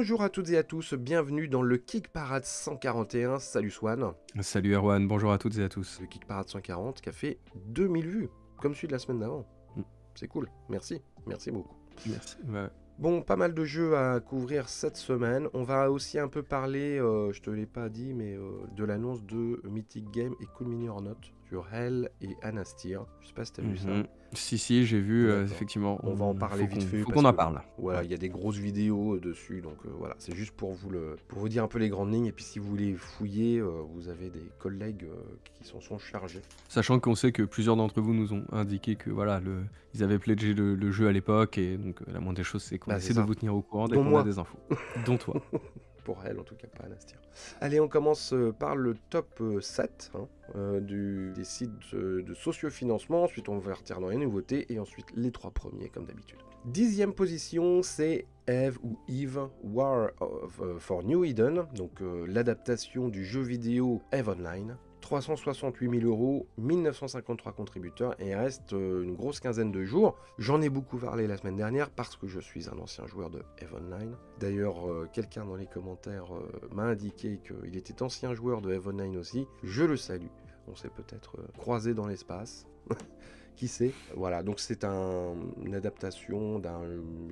Bonjour à toutes et à tous, bienvenue dans le Kick Parade 141. Salut Swan. Salut Erwan, bonjour à toutes et à tous. Le Kick Parade 140 qui a fait 2000 vues, comme celui de la semaine d'avant. Mm. C'est cool, merci, merci beaucoup. Merci. Ouais. Bon, pas mal de jeux à couvrir cette semaine. On va aussi un peu parler, euh, je te l'ai pas dit, mais euh, de l'annonce de Mythic Game et Cool Mini or Not sur Hell et Anastir. Je sais pas si t'as vu ça. Mhm. Si, si, j'ai vu, euh, effectivement. On va en parler vite fait, Faut qu'on en parle. Voilà, il y a des grosses vidéos euh, dessus, donc euh, voilà, c'est juste pour vous le, pour vous dire un peu les grandes lignes. Et puis si vous voulez fouiller, euh, vous avez des collègues qui s'en sont chargés. Sachant qu'on sait que plusieurs d'entre vous nous ont indiqué que voilà, le, ils avaient pledgé le, le jeu à l'époque, et donc la moindre des choses, c'est qu'on Bah, essaie de vous tenir au courant dès qu'on a des infos. Dont toi. Pour elle, en tout cas, pas Anastir. Allez, on commence euh, par le top euh, 7 hein, euh, du, des sites euh, de sociofinancement. Ensuite, on va retirer dans les nouveautés. Et ensuite, les trois premiers, comme d'habitude. Dixième position, c'est Eve ou Eve War euh, for New Eden. Donc, euh, l'adaptation du jeu vidéo Eve Online. 368 000 euros, 1953 contributeurs et il reste euh, une grosse quinzaine de jours. J'en ai beaucoup parlé la semaine dernière parce que je suis un ancien joueur de Eve Online. D'ailleurs, euh, quelqu'un dans les commentaires euh, m'a indiqué qu'il était ancien joueur de Eve Online aussi. Je le salue. On s'est peut-être croisé dans l'espace. Qui sait Voilà, donc c'est un- une adaptation d'un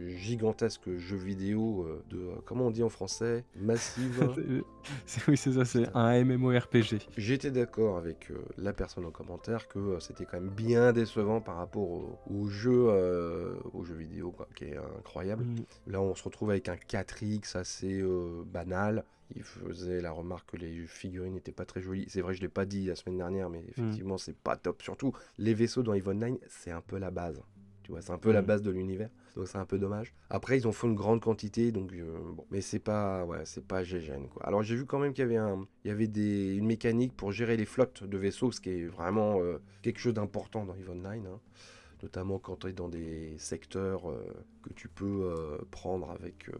gigantesque jeu vidéo euh, de, euh, comment on dit en français, massive. C'est- oui, c'est ça, c'est un MMORPG. J'étais d'accord avec euh, la personne en commentaire que c'était quand même bien décevant par rapport au, au jeu, euh, au jeu vidéo, quoi, qui est incroyable. Mm. Là, on se retrouve avec un 4X assez euh, banal. Il faisait la remarque que les figurines n'étaient pas très jolies. C'est vrai, je l'ai pas dit la semaine dernière, mais effectivement, c'est pas top. Surtout, les vaisseaux dans Eve Online, c'est un peu la base. Tu vois, c'est un peu la Mm. base de l'univers. Donc c'est un peu dommage. Après, ils ont fait une grande quantité, donc euh, bon. Mais c'est pas, ouais, c'est pas GGN, quoi. Alors j'ai vu quand même qu'il y avait un, il y avait des, une mécanique pour gérer les flottes de vaisseaux, ce qui est vraiment euh, quelque chose d'important dans Online. hein. Notamment quand tu es dans des secteurs euh, que tu peux euh, prendre avec. euh,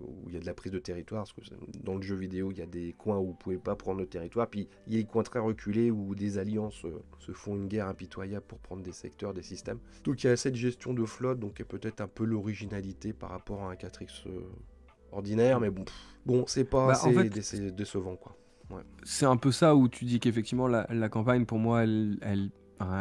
où il y a de la prise de territoire. Parce que dans le jeu vidéo, il y a des coins où vous pouvez pas prendre le territoire. Puis il y a des coins très reculés où des alliances se font une guerre impitoyable pour prendre des secteurs, des systèmes. Donc il y a cette gestion de flotte, donc est peut-être un peu l'originalité par rapport à un 4X euh, ordinaire. Mais bon, pff, bon c'est pas Bah, en fait, décevant quoi. C'est un peu ça où tu dis qu'effectivement la, la campagne pour moi elle,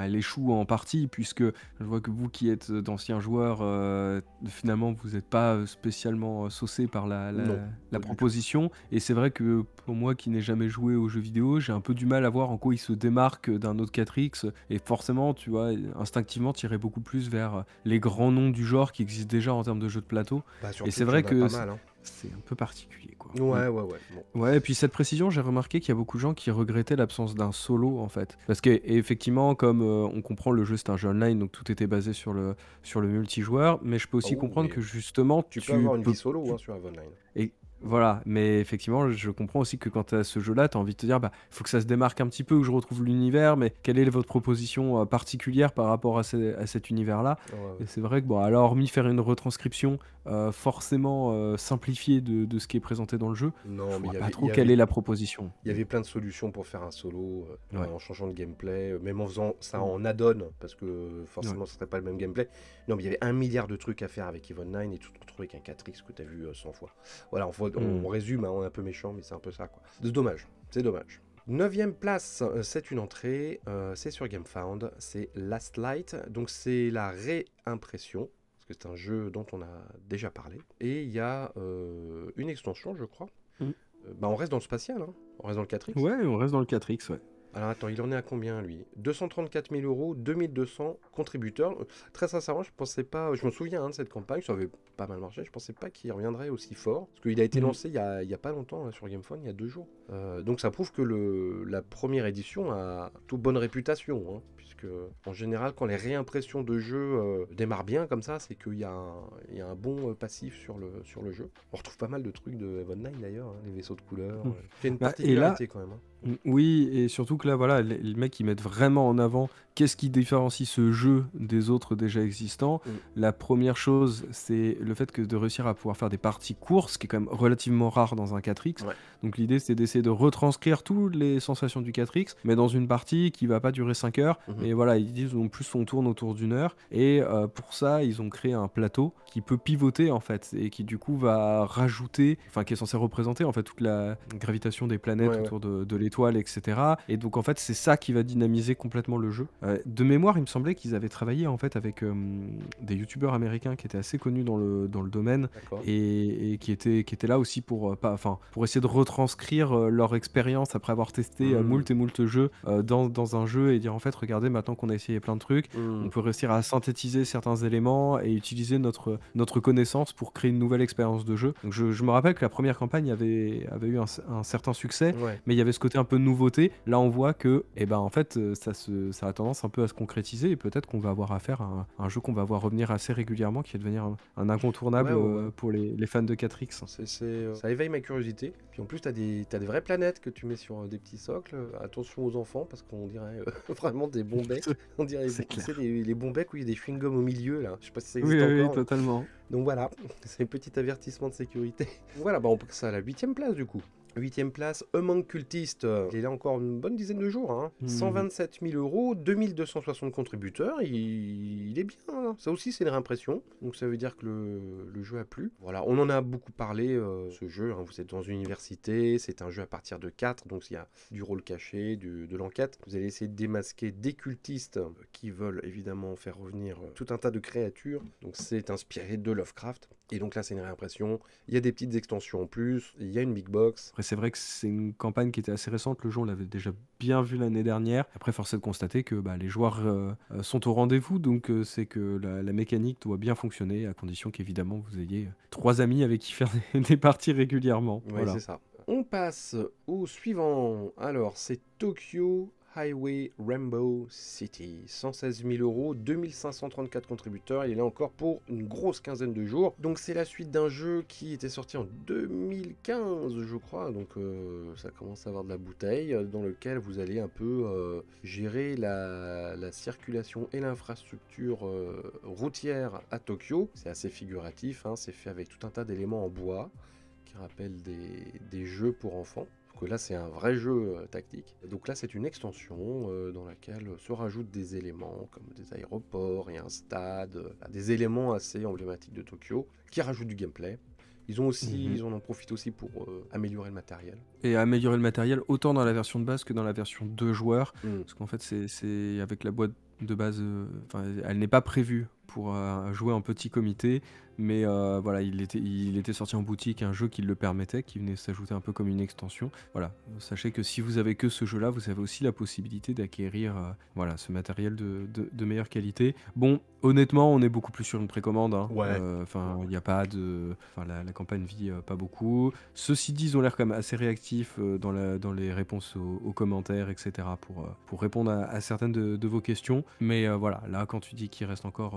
elle échoue en partie puisque je vois que vous qui êtes d'anciens joueurs euh, finalement vous n'êtes pas spécialement euh, saucé par la, la, Non, proposition. Et c'est vrai que pour moi qui n'ai jamais joué aux jeux vidéo j'ai un peu du mal à voir en quoi il se démarque d'un autre 4X et forcément tu vois instinctivement tirer beaucoup plus vers les grands noms du genre qui existent déjà en termes de jeux de plateau. Bah, surtout c'est vrai que mal, hein. C'est un peu particulier quoi Ouais, ouais, ouais. Bon. Ouais, et puis cette précision, j'ai remarqué qu'il y a beaucoup de gens qui regrettaient l'absence d'un solo en fait. Parce que et effectivement, comme euh, on comprend, le jeu c'est un jeu online, donc tout était basé sur le, sur le multijoueur, mais je peux aussi Oh, comprendre que justement, Tu, peux avoir une peux- vie solo tu- hein, sur Eve Online. Voilà, mais effectivement, je comprends aussi que quand tu as ce jeu-là, tu as envie de te dire, bah, faut que ça se démarque un petit peu, que je retrouve l'univers, mais quelle est votre proposition euh, particulière par rapport à, ce- à cet univers-là? Ouais, ouais. Et c'est vrai que, bon, alors, hormis faire une retranscription euh, forcément euh, simplifiée de, de ce qui est présenté dans le jeu, Non, je mais vois il y pas avait- trop y quelle avait- est la proposition. Il y avait plein de solutions pour faire un solo, euh, Ouais. en changeant de gameplay, même en faisant ça Mm. en add-on, parce que forcément ce serait pas le même gameplay. Non, mais il y avait un milliard de trucs à faire avec Eve Online et tu te retrouves avec un 4X que tu as vu euh, 100 fois. Voilà, on, Mm. on résume, hein, on est un peu méchant, mais c'est un peu ça. quoi. C'est dommage, c'est dommage. Neuvième place, c'est une entrée, euh, c'est sur GameFound, c'est Last Light, donc c'est la réimpression, c'est un jeu dont on a déjà parlé, et il y a euh, une extension, je crois. Mm. Euh, bah, on reste dans le spatial, hein. on reste dans le 4X. Ouais, on reste dans le 4X, ouais. Alors attends, il en est à combien lui? 234 000 euros, 2200 contributeurs. Euh, Très sincèrement, je pensais pas. Je me souviens hein, de cette campagne, ça avait pas mal marché. Je pensais pas qu'il reviendrait aussi fort. Parce qu'il a été Mhm. lancé il y a, il y a pas longtemps sur GameFound, il y a deux jours. Euh, donc ça prouve que le, la première édition a toute bonne réputation. hein, puisque en général, quand les réimpressions de jeux euh, démarrent bien comme ça, c'est qu'il y, a un- il y a un bon euh, passif sur le, sur le jeu. On retrouve pas mal de trucs de Eve Online d'ailleurs, hein, les vaisseaux de couleur. Qui a une Bah, et là- particularité quand même. hein. Mm, Oui, et surtout que là, voilà, les, les mecs, ils mettent vraiment en avant qu'est-ce qui différencie ce jeu des autres déjà existants. Mm. La première chose, c'est le fait que de réussir à pouvoir faire des parties courtes, ce qui est quand même relativement rare dans un 4X. Ouais. Donc l'idée, c'est d'essayer essayer de retranscrire toutes les sensations du 4X, mais dans une partie qui va pas durer 5 heures. Mhm. Et voilà, ils disent en plus on tourne autour d'une heure. Et euh, pour ça, ils ont créé un plateau qui peut pivoter en fait et qui du coup va rajouter, enfin qui est censé représenter en fait toute la gravitation des planètes Ouais, ouais. autour de, de l'étoile, etc. Et donc en fait c'est ça qui va dynamiser complètement le jeu. Euh, de mémoire, il me semblait qu'ils avaient travaillé en fait avec euh, des youtubeurs américains qui étaient assez connus dans le, dans le domaine et, et qui étaient qui étaient là aussi pour euh, pas pour essayer de retranscrire leur expérience après avoir testé Mhm. moult et moult jeux dans, dans un jeu et dire en fait regardez maintenant qu'on a essayé plein de trucs Hmm. on peut réussir à synthétiser certains éléments et utiliser notre, notre connaissance pour créer une nouvelle expérience de jeu. Donc je, je me rappelle que la première campagne avait, avait eu un, un certain succès, Ouais. mais il y avait ce côté un peu de nouveauté. Là, on voit que, eh ben, en fait, ça, se, ça a tendance un peu à se concrétiser et peut-être qu'on va avoir affaire à un, un jeu qu'on va voir revenir assez régulièrement, qui va devenir un, un incontournable Ouais, ouais, ouais. euh, pour les, les fans de 4X. C'est, c'est, euh, Ça éveille ma curiosité. Puis en plus, t'as des, t'as des vraies planètes que tu mets sur euh, des petits socles. Attention aux enfants parce qu'on dirait euh, vraiment des bons becs. On dirait tu les, les bons becs où il y a des chewing-gums au milieu là. Je sais pas si ça existe Oui, oui, encore. totalement. Donc voilà, c'est un petit avertissement de sécurité. voilà, bah on passe à la huitième place du coup. Huitième place, Among Cultiste. Il est là encore une bonne dizaine de jours. Hein. Mhm. 127 000 euros, 2260 contributeurs. Il, il est bien. hein. Ça aussi, c'est une réimpression. Donc ça veut dire que le, le jeu a plu. Voilà, on en a beaucoup parlé, euh, ce jeu. hein. Vous êtes dans une université. C'est un jeu à partir de 4. Donc il y a du rôle caché, du- de l'enquête. Vous allez essayer de démasquer des cultistes qui veulent évidemment faire revenir euh, tout un tas de créatures. Donc c'est inspiré de Lovecraft. Et donc là, c'est une réimpression. Il y a des petites extensions en plus. Il y a une big box. Après, c'est vrai que c'est une campagne qui était assez récente. Le jeu, on l'avait déjà bien vu l'année dernière. Après, force est de constater que bah, les joueurs euh, euh, sont au rendez-vous. Donc, euh, c'est que la, la mécanique doit bien fonctionner, à condition qu'évidemment, vous ayez trois amis avec qui faire des, des parties régulièrement. Ouais, Voilà. c'est ça. On passe au suivant. Alors, c'est Tokyo Highway Rainbow City. 116 000 euros, 2534 contributeurs. Il est là encore pour une grosse quinzaine de jours. Donc, c'est la suite d'un jeu qui était sorti en 2015, je crois. Donc, euh, ça commence à avoir de la bouteille. euh, Dans lequel vous allez un peu euh, gérer la, la circulation et l'infrastructure routière à Tokyo. C'est assez figuratif. hein, C'est fait avec tout un tas d'éléments en bois qui rappellent des jeux pour enfants. Donc là, c'est un vrai jeu euh, tactique. Donc là, c'est une extension euh, dans laquelle se rajoutent des éléments comme des aéroports et un stade, euh, des éléments assez emblématiques de Tokyo qui rajoutent du gameplay. Ils ont aussi, Mhm. ils en profitent aussi pour euh, améliorer le matériel. Et améliorer le matériel autant dans la version de base que dans la version 2 joueurs. Parce qu'en fait, c'est- avec la boîte de base, euh, enfin, elle n'est pas prévue pour euh, jouer en petit comité, mais euh, voilà, il était, il était sorti en boutique un jeu qui le permettait, qui venait s'ajouter un peu comme une extension. Voilà, sachez que si vous avez que ce jeu-là, vous avez aussi la possibilité d'acquérir euh, voilà, ce matériel de, de- de meilleure qualité. Bon, honnêtement, on est beaucoup plus sur une précommande. hein. Ouais. Enfin, il n'y a pas de, enfin, la, la campagne vit pas beaucoup. Ceci dit, ils ont l'air quand même assez réactifs dans, la, dans les réponses aux, aux commentaires, etc. pour, pour répondre à, à certaines de, de vos questions. Mais euh, voilà, là, quand tu dis qu'il reste encore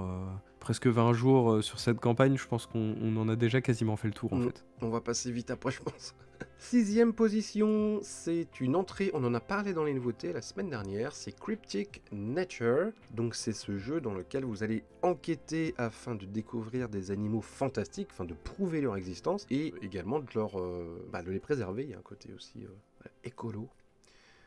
presque 20 jours euh, sur cette campagne, je pense qu'on on en a déjà quasiment fait le tour en Mm. fait. On va passer vite après, je pense. Sixième position, c'est une entrée, on en a parlé dans les nouveautés la semaine dernière, c'est Cryptic Nature. Donc c'est ce jeu dans lequel vous allez enquêter afin de découvrir des animaux fantastiques, afin de prouver leur existence et également de, leur, euh, bah, de les préserver. Il y a un côté aussi euh, écolo.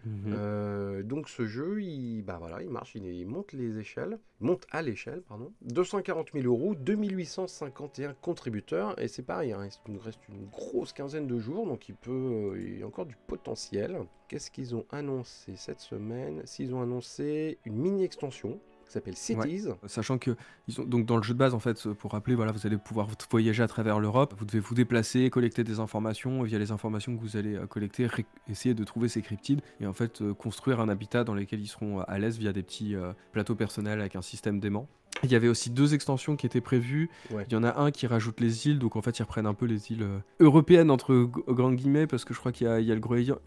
Mhm. Euh, donc ce jeu, il, bah voilà, il marche, il, monte les échelles, monte à l'échelle, pardon. 240 000 euros, 2851 contributeurs, et c'est pareil, hein, il nous reste une grosse quinzaine de jours, donc il peut, euh, il y a encore du potentiel. Qu'est-ce qu'ils ont annoncé cette semaine? S'ils ont annoncé une mini extension qui s'appelle Cities. Sachant que ils ont, donc dans le jeu de base, en fait, pour rappeler, voilà, vous allez pouvoir voyager à travers l'Europe. Vous devez vous déplacer, collecter des informations. Via les informations que vous allez euh, collecter, essayer de trouver ces cryptides et en fait euh, construire un habitat dans lequel ils seront à l'aise via des petits euh, plateaux personnels avec un système d'aimant. Il y avait aussi deux extensions qui étaient prévues. Ouais. Il y en a un qui rajoute les îles, donc en fait ils reprennent un peu les îles euh, européennes entre grands guillemets, parce que je crois qu'il y a, il y a le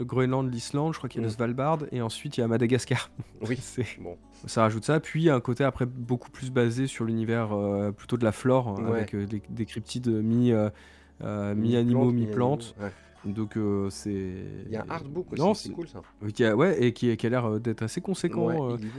Groenland, l'Islande, je crois qu'il y a le Mm. Svalbard, et ensuite il y a Madagascar. Oui, C'est- bon. Ça rajoute ça, puis un côté après beaucoup plus basé sur l'univers euh, plutôt de la flore, hein, Ouais. avec euh, des, des cryptides mi, euh, euh, mi-animaux, mi-plantes. Ouais. Donc c'est. Il y a un artbook aussi, Non, c'est cool ça. Oui, qui a- ouais, et qui, qui a l'air d'être assez conséquent. Ouais,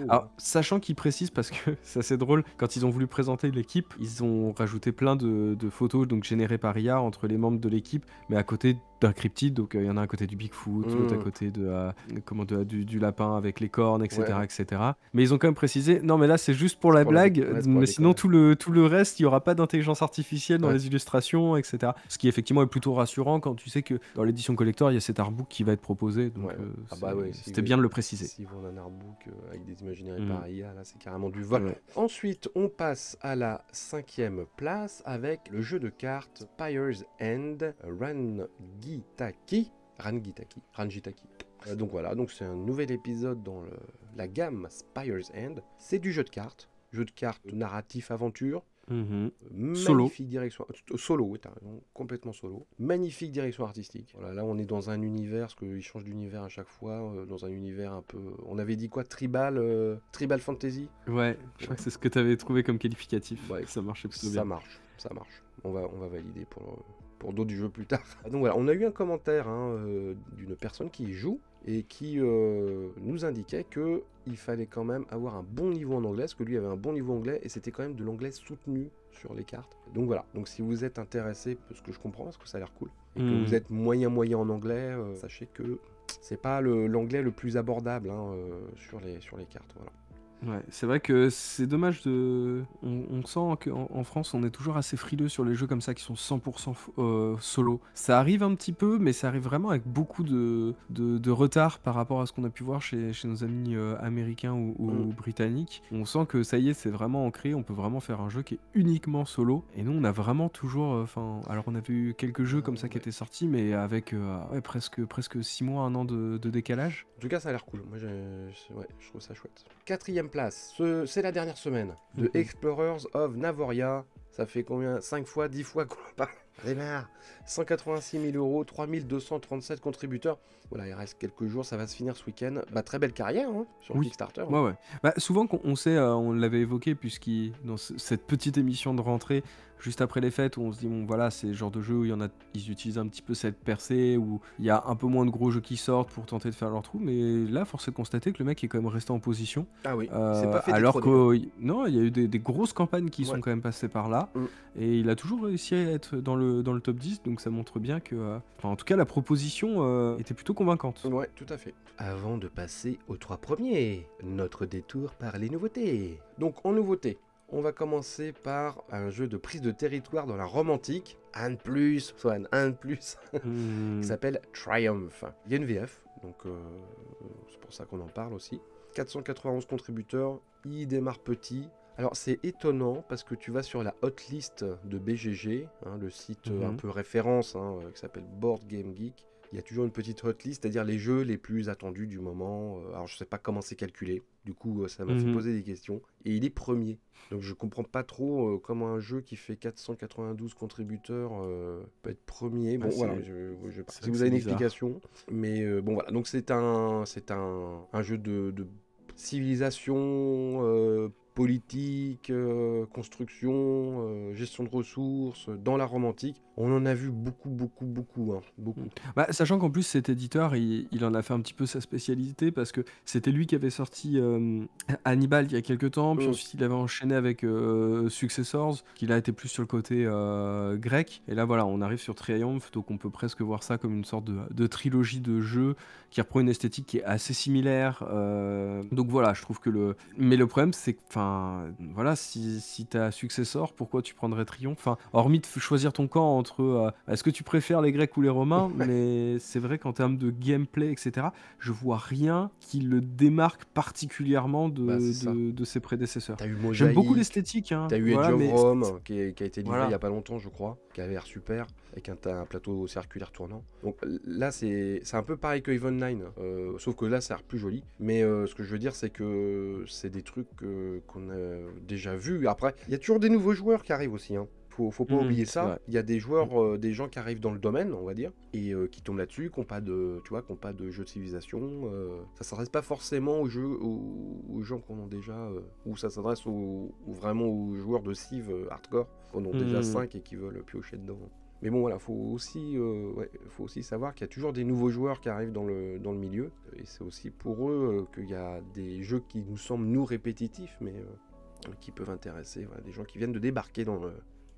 Alors, hein. sachant qu'ils précisent, parce que c'est assez drôle, quand ils ont voulu présenter l'équipe, ils ont rajouté plein de, de photos donc générées par IA entre les membres de l'équipe, mais à côté d'un cryptide. Donc il y en a un côté du Bigfoot, l'autre à côté de, euh, comment, de- du, du lapin avec les cornes, etc., Ouais. etc. Mais ils ont quand même précisé, non mais là c'est juste pour la pour blague, ouais, mais sinon tout le, tout le reste, il n'y aura pas d'intelligence artificielle dans Ouais. les illustrations, etc. Ce qui effectivement est plutôt rassurant quand tu sais que dans l'édition collector, il y a cet artbook qui va être proposé. Donc euh, Ah bah si c'était vous- bien de le préciser. S'ils vendent un artbook euh, avec des imaginaires Mm. par IA, là c'est carrément du vol. Ensuite, on passe à la cinquième place avec le jeu de cartes Spire's End Rangitaki. Rangitaki. Rangitaki. Euh, donc voilà, donc c'est un nouvel épisode dans le- la gamme Spire's End. C'est du jeu de cartes, jeu de cartes narratif aventure. Mhm. Solo. Magnifique direction. euh, Solo, oui, t'as raison, complètement solo. Magnifique direction artistique. Voilà, là, on est dans un univers, parce qu'ils changent d'univers à chaque fois, euh, dans un univers un peu. On avait dit quoi Tribal euh, Tribal Fantasy? Ouais, je crois que c'est ce que tu avais trouvé comme qualificatif. Ouais. Ça marchait plutôt Ça bien. marche, ça marche. On va, on va valider pour, pour d'autres jeux plus tard. Ah, Donc voilà, on a eu un commentaire hein, euh, d'une personne qui y joue et qui euh, nous indiquait que il fallait quand même avoir un bon niveau en anglais, parce que lui avait un bon niveau anglais et c'était quand même de l'anglais soutenu sur les cartes. Donc voilà, donc si vous êtes intéressé, parce que je comprends, parce que ça a l'air cool, et que Hmm. vous êtes moyen moyen en anglais, euh, sachez que c'est pas le- l'anglais le plus abordable hein, euh, sur, les, sur les cartes. Voilà. Ouais, c'est vrai que c'est dommage de. On, on sent qu'en en France, on est toujours assez frileux sur les jeux comme ça qui sont 100% f- euh, solo. Ça arrive un petit peu, mais ça arrive vraiment avec beaucoup de, de, de retard par rapport à ce qu'on a pu voir chez, chez nos amis euh, américains ou, ou Mm. britanniques. On sent que ça y est, c'est vraiment ancré. On peut vraiment faire un jeu qui est uniquement solo. Et nous, on a vraiment toujours. euh, Enfin, alors on a vu quelques jeux comme ça qui Ouais. étaient sortis, mais avec ouais, presque presque 6 mois, un an de, de décalage. En tout cas, ça a l'air cool. Moi, je- ouais, je trouve ça chouette. Quatrième place, ce- c'est la dernière semaine de Mhm. Explorers of Navoria. Ça fait combien? 5 fois, 10 fois qu'on en parle Démarre 186 000 euros, 3237 contributeurs. Voilà, il reste quelques jours, ça va se finir ce week-end. Bah, très belle carrière hein, sur Oui. Kickstarter. Ouais, ouais. Bah, souvent, on sait, euh, on l'avait évoqué, puisqu'il dans ce- cette petite émission de rentrée, juste après les fêtes, où on se dit, bon, voilà, c'est le genre de jeu où il y en a, ils utilisent un petit peu cette percée, où il y a un peu moins de gros jeux qui sortent pour tenter de faire leur trou. Mais là, force est de constater que le mec est quand même resté en position. Ah oui, Euh, c'est pas fait alors que non, il y a eu des, des grosses campagnes qui sont quand même passées par là, Mm. et il a toujours réussi à être dans le, dans le top 10, donc ça montre bien que, euh, enfin, en tout cas, la proposition euh, était plutôt convaincante. Ouais, tout à fait. Avant de passer aux trois premiers, notre détour par les nouveautés. Donc en nouveauté, on va commencer par un jeu de prise de territoire dans la romantique. Un de plus, Swan, un de plus, Hmm. qui s'appelle Triumph. Il y a une VF, donc euh, c'est pour ça qu'on en parle aussi. 491 contributeurs, il démarre petit. Alors c'est étonnant parce que tu vas sur la hotlist de BGG, hein, le site euh, un Mhm. peu référence hein, euh, qui s'appelle Board Game Geek. Il y a toujours une petite hotlist, c'est-à-dire les jeux les plus attendus du moment. Euh, Alors je sais pas comment c'est calculé, du coup euh, ça m'a fait Mhm. poser des questions. Et il est premier. Donc je comprends pas trop euh, comment un jeu qui fait 492 contributeurs euh, peut être premier. Bon Ah, voilà, je, je- si vous avez une bizarre. explication. Mais euh, bon voilà, donc c'est un, c'est un, un jeu de, de civilisation, politique, euh, construction, euh, gestion de ressources, dans la romantique. On en a vu beaucoup, beaucoup, beaucoup, hein, beaucoup. Bah, sachant qu'en plus cet éditeur, il, il en a fait un petit peu sa spécialité parce que c'était lui qui avait sorti euh, Hannibal il y a quelques temps, puis Mm. ensuite il avait enchaîné avec euh, Successors, qu'il a été plus sur le côté euh, grec. Et là voilà, on arrive sur Triumph, donc on peut presque voir ça comme une sorte de, de trilogie de jeux qui reprend une esthétique qui est assez similaire. donc voilà, je trouve que le. Mais le problème, c'est que, enfin, voilà, si, si t'as Successor, pourquoi tu prendrais Triomphe Enfin, hormis de choisir ton camp entre euh, est-ce que tu préfères les Grecs ou les Romains, mais c'est vrai qu'en termes de gameplay, etc., je vois rien qui le démarque particulièrement de, Bah, de, de ses prédécesseurs. J'aime beaucoup l'esthétique. Hein. T'as eu Voilà, Age of mais- Rome qui, est- qui a été livré Voilà. il y a pas longtemps, je crois, qui avait l'air super, avec un, un plateau circulaire tournant. Donc là, c'est un peu pareil que Even 9, euh, sauf que là, ça a l'air plus joli. Mais euh, ce que je veux dire, c'est que c'est des trucs qu'on a déjà vus. Après, il y a toujours des nouveaux joueurs qui arrivent aussi. Hein. Faut, faut pas Mhm, oublier ça. Il y a des joueurs, euh, des gens qui arrivent dans le domaine, on va dire, et euh, qui tombent là-dessus, qui n'ont pas de, tu vois, qui ont pas de jeu de civilisation. euh, ça s'adresse pas forcément aux jeux, aux, aux gens qu'on a déjà, euh, ou ça s'adresse aux, aux- vraiment aux joueurs de civ hardcore, qu'on a déjà Mhm. 5 et qui veulent piocher dedans. Mais bon voilà, faut aussi, euh, ouais, faut aussi savoir qu'il y a toujours des nouveaux joueurs qui arrivent dans le, dans le milieu. Et c'est aussi pour eux euh, qu'il y a des jeux qui nous semblent nous répétitifs, mais euh, qui peuvent intéresser voilà, des gens qui viennent de débarquer dans, le-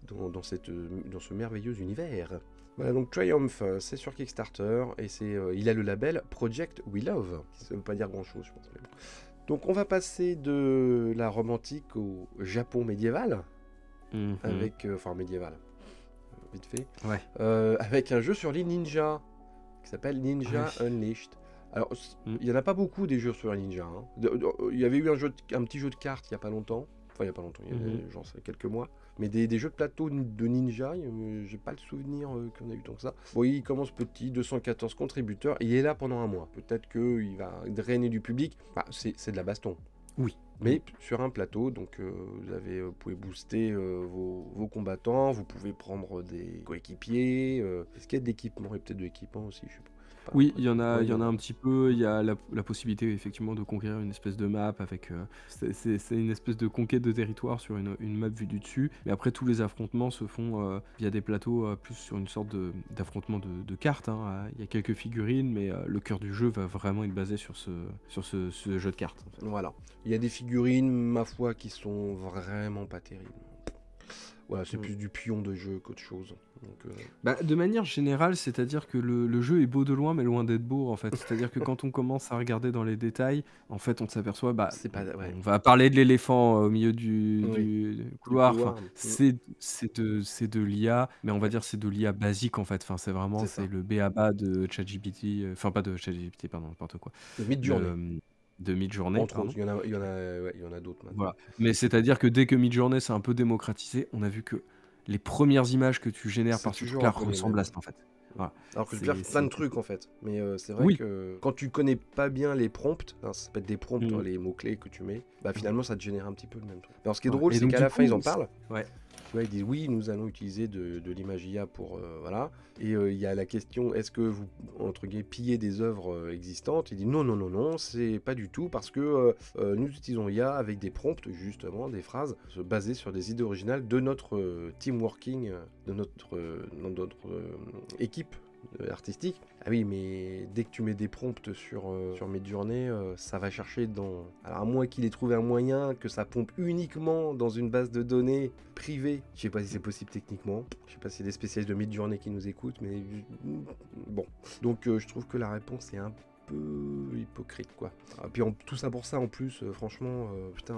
dans, dans cette, dans ce merveilleux univers. Voilà, donc Triumph, euh, c'est sur Kickstarter et c'est, euh, il a le label Project We Love. Ça veut pas dire grand chose, je pense. mais bon. Donc on va passer de la romantique au Japon médiéval, Mhm. avec, euh, enfin médiéval, euh, vite fait, Ouais. euh, avec un jeu sur les ninjas qui s'appelle Ninja Ah Unleashed. Alors, Mm. il y en a pas beaucoup des jeux sur les ninjas. hein. Il y avait eu un, jeu de- un petit jeu de cartes il y a pas longtemps. Enfin, il y a pas longtemps, il y a Mhm. genre ça fait quelques mois. Mais des, des jeux de plateau de ninja, euh, j'ai pas le souvenir euh, qu'on a eu tant que ça. Bon, il commence petit, 214 contributeurs. Il est là pendant un mois. Peut-être qu'il va drainer du public. Bah, c'est c'est de la baston. Oui. Mais sur un plateau, donc euh, vous, avez, vous pouvez booster euh, vos, vos combattants, vous pouvez prendre des coéquipiers. euh, Est-ce qu'il y a de l'équipement? A peut-être de l'équipement aussi, je sais pas. Oui, il y en a, il y en a un petit peu. Il y a la, la possibilité effectivement de conquérir une espèce de map avec. euh, c'est- une espèce de conquête de territoire sur une, une map vue du dessus. Mais après, tous les affrontements se font euh, via des plateaux euh, plus sur une sorte de- d'affrontement de, de cartes. hein. Il y a quelques figurines, mais le cœur du jeu va vraiment être basé sur ce, sur ce, ce jeu de cartes. en fait. Voilà. Il y a des figurines, ma foi, qui sont vraiment pas terribles. Voilà, c'est Mm. plus du pion de jeu qu'autre chose. Donc, euh, Bah, de manière générale, c'est-à-dire que le, le jeu est beau de loin, mais loin d'être beau en fait. C'est-à-dire que quand on commence à regarder dans les détails, en fait, on s'aperçoit, bah, c'est pas. Ouais. on va parler de l'éléphant euh, au milieu du, Oui. du- du couloir. c'est c'est de, c'est de l'IA, mais on va dire c'est de l'IA basique en fait. Enfin, c'est vraiment C'est le BABA de ChatGPT, euh, enfin pas de ChatGPT, pardon, n'importe quoi. Le mid-journée. De, de Midjourney. Entre autres, il y en a, il y en a, ouais, il y en a d'autres maintenant. Voilà. Mais c'est-à-dire que dès que Midjourney s'est un peu démocratisé, on a vu que les premières images que tu génères C'est par ce truc-là ressemblent à ça en fait. Alors que je C'est- peux faire plein de trucs en fait. Mais euh, c'est vrai Oui. que quand tu connais pas bien les prompts, hein, ça peut être des prompts, Mm. hein, les mots-clés que tu mets, bah finalement ça te génère un petit peu le même truc. Alors ce qui est Ouais. drôle, Et c'est qu'à la fin ils en parlent. Ouais. Tu vois, ils disent oui, nous allons utiliser de, de l'image IA pour. euh, voilà. Et euh, il y a la question est-ce que vous, entre guillemets, pillez des œuvres euh, existantes? Il dit non, non, non, non, c'est pas du tout parce que nous utilisons IA avec des prompts, justement, des phrases basées sur des idées originales de notre team working, de notre, de notre équipe artistique. Ah oui, mais dès que tu mets des prompts sur, euh, sur Midjourney, euh, ça va chercher dans... Alors à moins qu'il ait trouvé un moyen que ça pompe uniquement dans une base de données privée. Je sais pas si c'est possible techniquement. Je sais pas y a des spécialistes de Midjourney qui nous écoutent, mais... Bon. Donc euh, je trouve que la réponse est un peu hypocrite, quoi. Et puis en- tout ça pour ça, en plus, euh, franchement, euh, putain,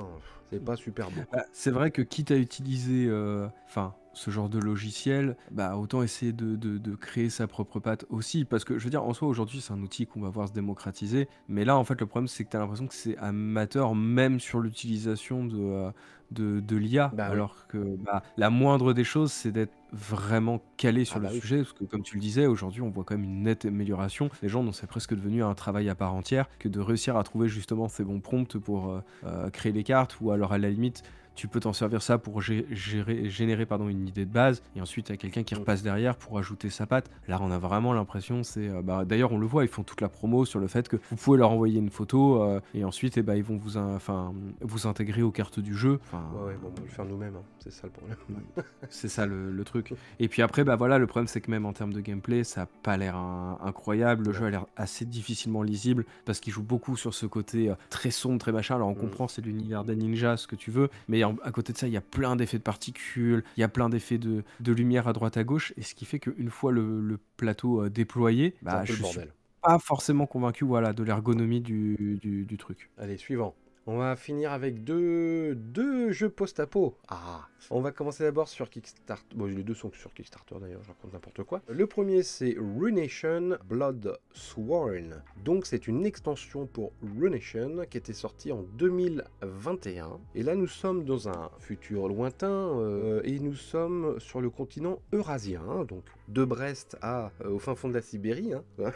c'est pas super beau. Bah, c'est vrai que quitte à utiliser euh, enfin, ce genre de logiciel, bah, autant essayer de, de- de créer sa propre patte aussi. Parce que je veux dire, en soi, aujourd'hui, c'est un outil qu'on va voir se démocratiser. Mais là, en fait, le problème, c'est que tu as l'impression que c'est amateur, même sur l'utilisation de, euh, de, de l'IA. Bah alors que bah, la moindre des choses, c'est d'être vraiment calé sur Ah le bah oui. sujet. Parce que, comme tu le disais, aujourd'hui, on voit quand même une nette amélioration. Les gens, c'est presque devenu un travail à part entière que de réussir à trouver justement ces bons prompts pour euh, euh, créer les cartes ou alors à la limite tu peux t'en servir ça pour gé- gérer, générer pardon, une idée de base et ensuite il y a quelqu'un qui repasse derrière pour ajouter sa patte. Là on a vraiment l'impression, c'est euh, bah, d'ailleurs on le voit, ils font toute la promo sur le fait que vous pouvez leur envoyer une photo euh, et ensuite eh ben, ils vont vous, in- enfin, vous intégrer aux cartes du jeu. Ouais, ouais, bon, on va le faire nous-mêmes, hein. c'est ça le problème. c'est ça le, le truc. Et puis après, bah voilà, le problème c'est que même en termes de gameplay, ça a pas l'air incroyable. Le Ouais. jeu a l'air assez difficilement lisible parce qu'il joue beaucoup sur ce côté euh, très sombre, très machin. Alors on Mm. comprend, c'est l'univers des ninjas, ce que tu veux, mais à côté de ça, il y a plein d'effets de particules, il y a plein d'effets de, de lumière à droite à gauche, et ce qui fait qu'une fois le, le plateau euh, déployé, bah je suis pas forcément convaincu voilà, de l'ergonomie du, du, du truc. Allez, suivant. On va finir avec deux, deux jeux post-apo. Ah On va commencer d'abord sur Kickstarter. Bon, les deux sont sur Kickstarter d'ailleurs, je raconte n'importe quoi. Le premier, c'est Runation Blood Sworn. Donc, c'est une extension pour Runation qui était sortie en 2021. Et là, nous sommes dans un futur lointain euh, et nous sommes sur le continent eurasien. hein, donc, de Brest à, euh, au fin fond de la Sibérie. hein.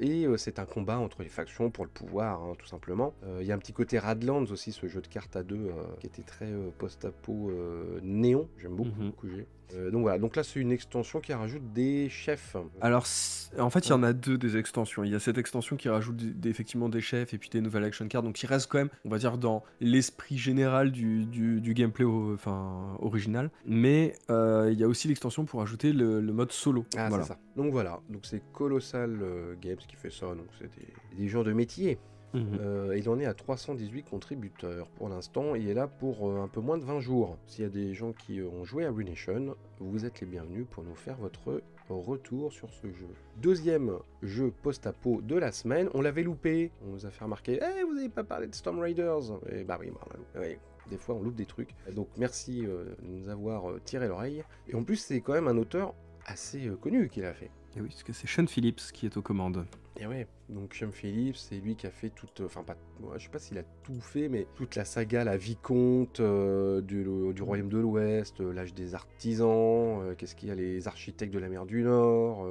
Et euh, c'est un combat entre les factions pour le pouvoir, hein, tout simplement. Il y a un petit côté Aussi, ce jeu de cartes à deux, euh, qui était très euh, post-apo euh, néon. J'aime beaucoup, Mhm. beaucoup. Euh, donc voilà, donc là c'est une extension qui rajoute des chefs. Alors, en fait, il y en a deux des extensions. Il y a cette extension qui rajoute des- effectivement des chefs et puis des nouvelles action cards, donc il reste quand même, on va dire, dans l'esprit général du, du- du gameplay au- enfin, original. Mais il y a aussi l'extension pour ajouter le, le mode solo. Ah, Voilà. ça. Donc voilà, donc c'est Colossal Games qui fait ça, donc c'est des, des gens de métier. Mhm. Euh, il en est à 318 contributeurs pour l'instant. Il est là pour euh, un peu moins de 20 jours. S'il y a des gens qui euh, ont joué à Runation, vous êtes les bienvenus pour nous faire votre retour sur ce jeu. Deuxième jeu post-apo de la semaine, on l'avait loupé, on nous a fait remarquer, eh, vous n'avez pas parlé de Storm Raiders Et bah oui, bah, des fois on loupe des trucs. Donc merci de nous avoir tiré l'oreille. Et en plus c'est quand même un auteur assez connu qu'il a fait. Et oui, parce que c'est Sean Phillips qui est aux commandes. Et ouais, donc Sean Phillips, c'est lui qui a fait toute, enfin pas, je sais pas s'il a tout fait, mais toute la saga, la Vicomte euh, du, Royaume de l'Ouest, euh, l'âge des artisans, euh, qu'est-ce qu'il y a, les architectes de la mer du Nord,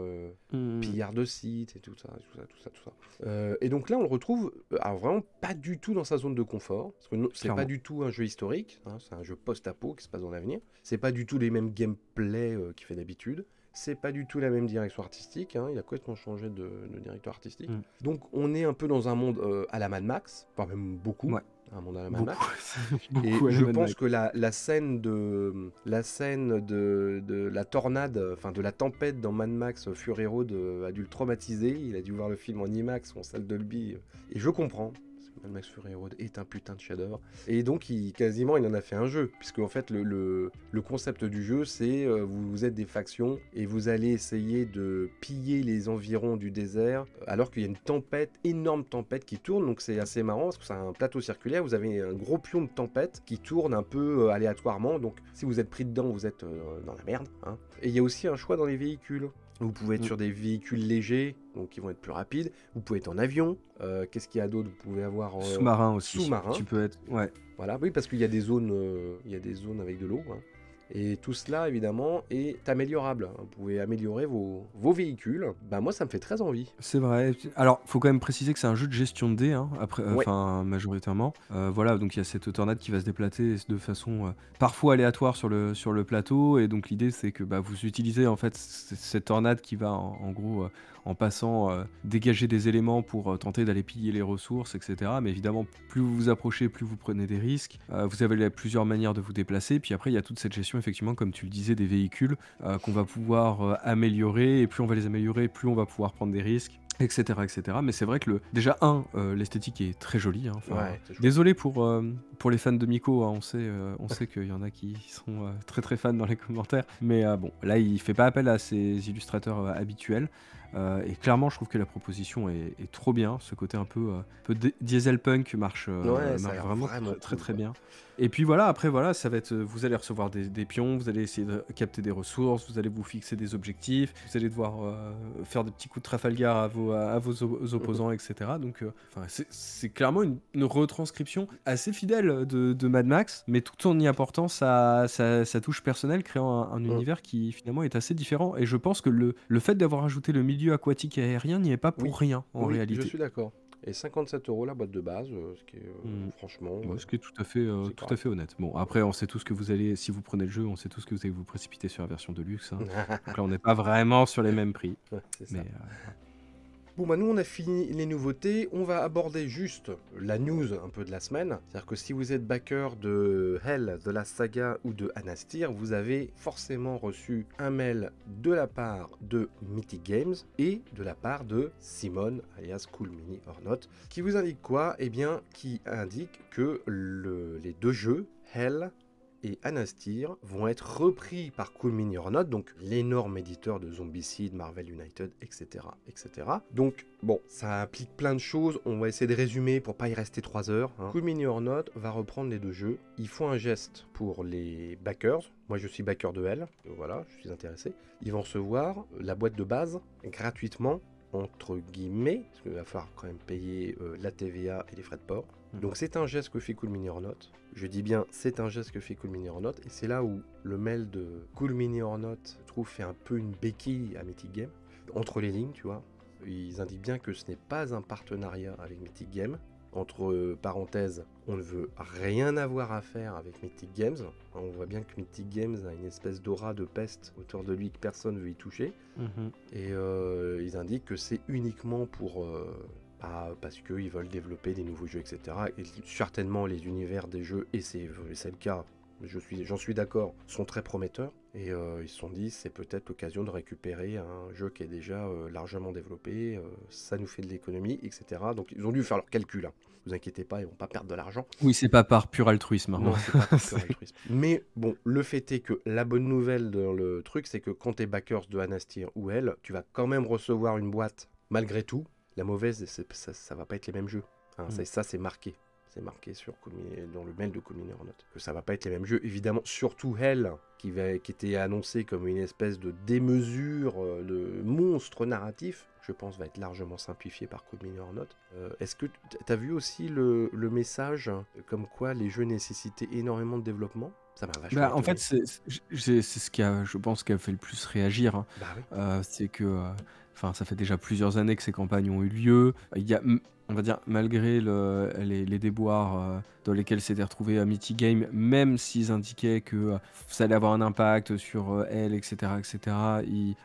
hmm. pillard de sites et tout ça, tout ça, tout ça, tout ça. et donc là, on le retrouve, alors vraiment pas du tout dans sa zone de confort, parce que c'est pas du tout un jeu historique, hein, c'est un jeu post-apo qui se passe dans l'avenir. C'est pas du tout les mêmes gameplay qu'il fait d'habitude. C'est pas du tout la même direction artistique, hein. il a complètement changé de, directeur artistique. Mm. Donc on est un peu dans un monde euh, à la Mad Max, pas même beaucoup. Un monde à la Mad Max. et je pense que la, scène de la scène de, la tornade, enfin de la tempête dans Mad Max Fury Road euh, a dû le traumatiser. Il a dû voir le film en IMAX en salle Dolby. Et je comprends. Max Fury Road est un putain de chef Et donc, il, quasiment, il en a fait un jeu. Puisque, en fait, le, concept du jeu, c'est euh, vous, êtes des factions et vous allez essayer de piller les environs du désert alors qu'il y a une tempête, énorme tempête qui tourne. Donc, c'est assez marrant parce que c'est un plateau circulaire. Vous avez un gros pion de tempête qui tourne un peu euh, aléatoirement. Donc, si vous êtes pris dedans, vous êtes euh, dans la merde. Hein. Et il y a aussi un choix dans les véhicules. Vous pouvez être mm. sur des véhicules légers, donc qui vont être plus rapides. Vous pouvez être en avion. Euh, qu'est-ce qu'il y a d'autre Vous pouvez avoir en sous-marin aussi. Sous-marin. Tu peux être. Ouais. Voilà, oui, parce qu'il y a des zones, euh, il y a des zones avec de l'eau. Hein. Et tout cela, évidemment, est améliorable. Vous pouvez améliorer vos, véhicules. Bah, moi, ça me fait très envie. C'est vrai. Alors, faut quand même préciser que c'est un jeu de gestion de dés, hein, après, enfin, majoritairement. Euh, voilà, donc il y a cette tornade qui va se déplacer de façon euh, parfois aléatoire sur le, sur le plateau. Et donc, l'idée, c'est que bah, vous utilisez en fait cette tornade qui va en, gros. Euh, en passant dégager des éléments pour tenter d'aller piller les ressources, etc. Mais évidemment, plus vous vous approchez, plus vous prenez des risques. vous avez plusieurs manières de vous déplacer. Puis après, il y a toute cette gestion effectivement, comme tu le disais, des véhicules euh, qu'on va pouvoir euh, améliorer. Et plus on va les améliorer, plus on va pouvoir prendre des risques etc etc mais c'est vrai que le déjà un euh, l'esthétique est très jolie hein, désolé pour pour les fans de Miko hein, on sait on sait qu'il y en a qui sont très très fans dans les commentaires mais bon là il fait pas appel à ses illustrateurs habituels et clairement, je trouve que la proposition est, trop bien. Ce côté un peu, peu diesel punk marche, vraiment, très, très bien. Et puis voilà, après voilà, ça va être, vous allez recevoir des, pions, vous allez essayer de capter des ressources, vous allez vous fixer des objectifs, vous allez devoir euh, faire des petits coups de Trafalgar à vos, à vos opposants, etc. Donc, euh, c'est clairement une, retranscription assez fidèle de, Mad Max, mais tout en y apportant sa, sa, touche personnelle, créant un, univers qui finalement est assez différent. Et je pense que le, le fait d'avoir ajouté le milieu aquatique et aérien n'y est pas pour rien en oui, réalité. Je suis d'accord. Et 57 euros la boîte de base, euh, ce qui est euh, mmh. franchement. ce qui est tout à fait, euh, tout à fait honnête. Bon, après, on sait tous que vous allez, si vous prenez le jeu, on sait tous que vous allez vous précipiter sur la version de luxe. Hein. Donc là, on n'est pas vraiment sur les mêmes prix. c'est ça. Bon bah nous on a fini les nouveautés, on va aborder juste la news un peu de la semaine. C'est-à-dire que si vous êtes backer de Hell, de la saga ou de Anastir, vous avez forcément reçu un mail de la part de Mythic Games et de la part de Simone, alias Cool Mini or Not, qui vous indique quoi? Eh bien qui indique que les deux jeux, Hell et Anastir vont être repris par Cool Mini or Not, donc l'énorme éditeur de Zombicide, Marvel United, etc., etc. Donc, bon, ça implique plein de choses. On va essayer de résumer pour pas y rester 3 heures. Hein. Cool Mini or Not va reprendre les deux jeux. Ils font un geste pour les backers. Moi, je suis backer de L. Voilà, je suis intéressé. Ils vont recevoir la boîte de base gratuitement entre guillemets, parce qu'il va falloir quand même payer euh, la TVA et les frais de port. Hmm. Donc c'est un geste que fait Cool Mini or Not. Je dis bien c'est un geste que fait Cool Mini or Not, et c'est là où le mail de Cool Mini or Not, je trouve, fait un peu une béquille à Mythic Game. Entre les lignes, tu vois. Ils indiquent bien que ce n'est pas un partenariat avec Mythic Game, entre parenthèses, on ne veut rien avoir à faire avec Mythic Games. On voit bien que Mythic Games a une espèce d'aura de peste autour de lui que personne ne veut y toucher. Mhm. Et euh, ils indiquent que c'est uniquement pour... Euh, parce qu'ils veulent développer des nouveaux jeux, etc. Et certainement les univers des jeux, et c'est le cas, j'en suis, suis d'accord, sont très prometteurs. Et euh, ils se sont dit, c'est peut-être l'occasion de récupérer un jeu qui est déjà largement développé, ça nous fait de l'économie, etc. Donc ils ont dû faire leur calcul. Hein. Vous inquiétez pas, ils vont pas perdre de l'argent. Oui, c'est pas par pur altruisme. Non, c'est pas par pur altruisme. Mais bon, le fait est que la bonne nouvelle dans le truc, c'est que quand t'es backers de Anastir ou elle, tu vas quand même recevoir une boîte malgré tout. La mauvaise, ça, ça va pas être les mêmes jeux. Hein, mm. Ça, c'est marqué. C'est marqué sur dans le mail de Community Note. Que ça va pas être les mêmes jeux. Évidemment, surtout Hell, qui, va, qui était annoncé comme une espèce de démesure, euh, de monstre narratif, je pense, va être largement simplifié par Community Note. Euh, est-ce que tu as vu aussi le, message comme quoi les jeux nécessitaient énormément de développement? Ça bah, en fait, c'est ce qui a, je pense, qui a fait le plus réagir. Hein. Bah euh, c'est que, enfin, ça fait déjà plusieurs années que ces campagnes ont eu lieu. Il y a on va dire, malgré les, déboires euh, dans lesquels s'était retrouvé Mythic Game, même s'ils indiquaient que euh, ça allait avoir un impact sur euh, elle, etc., etc.,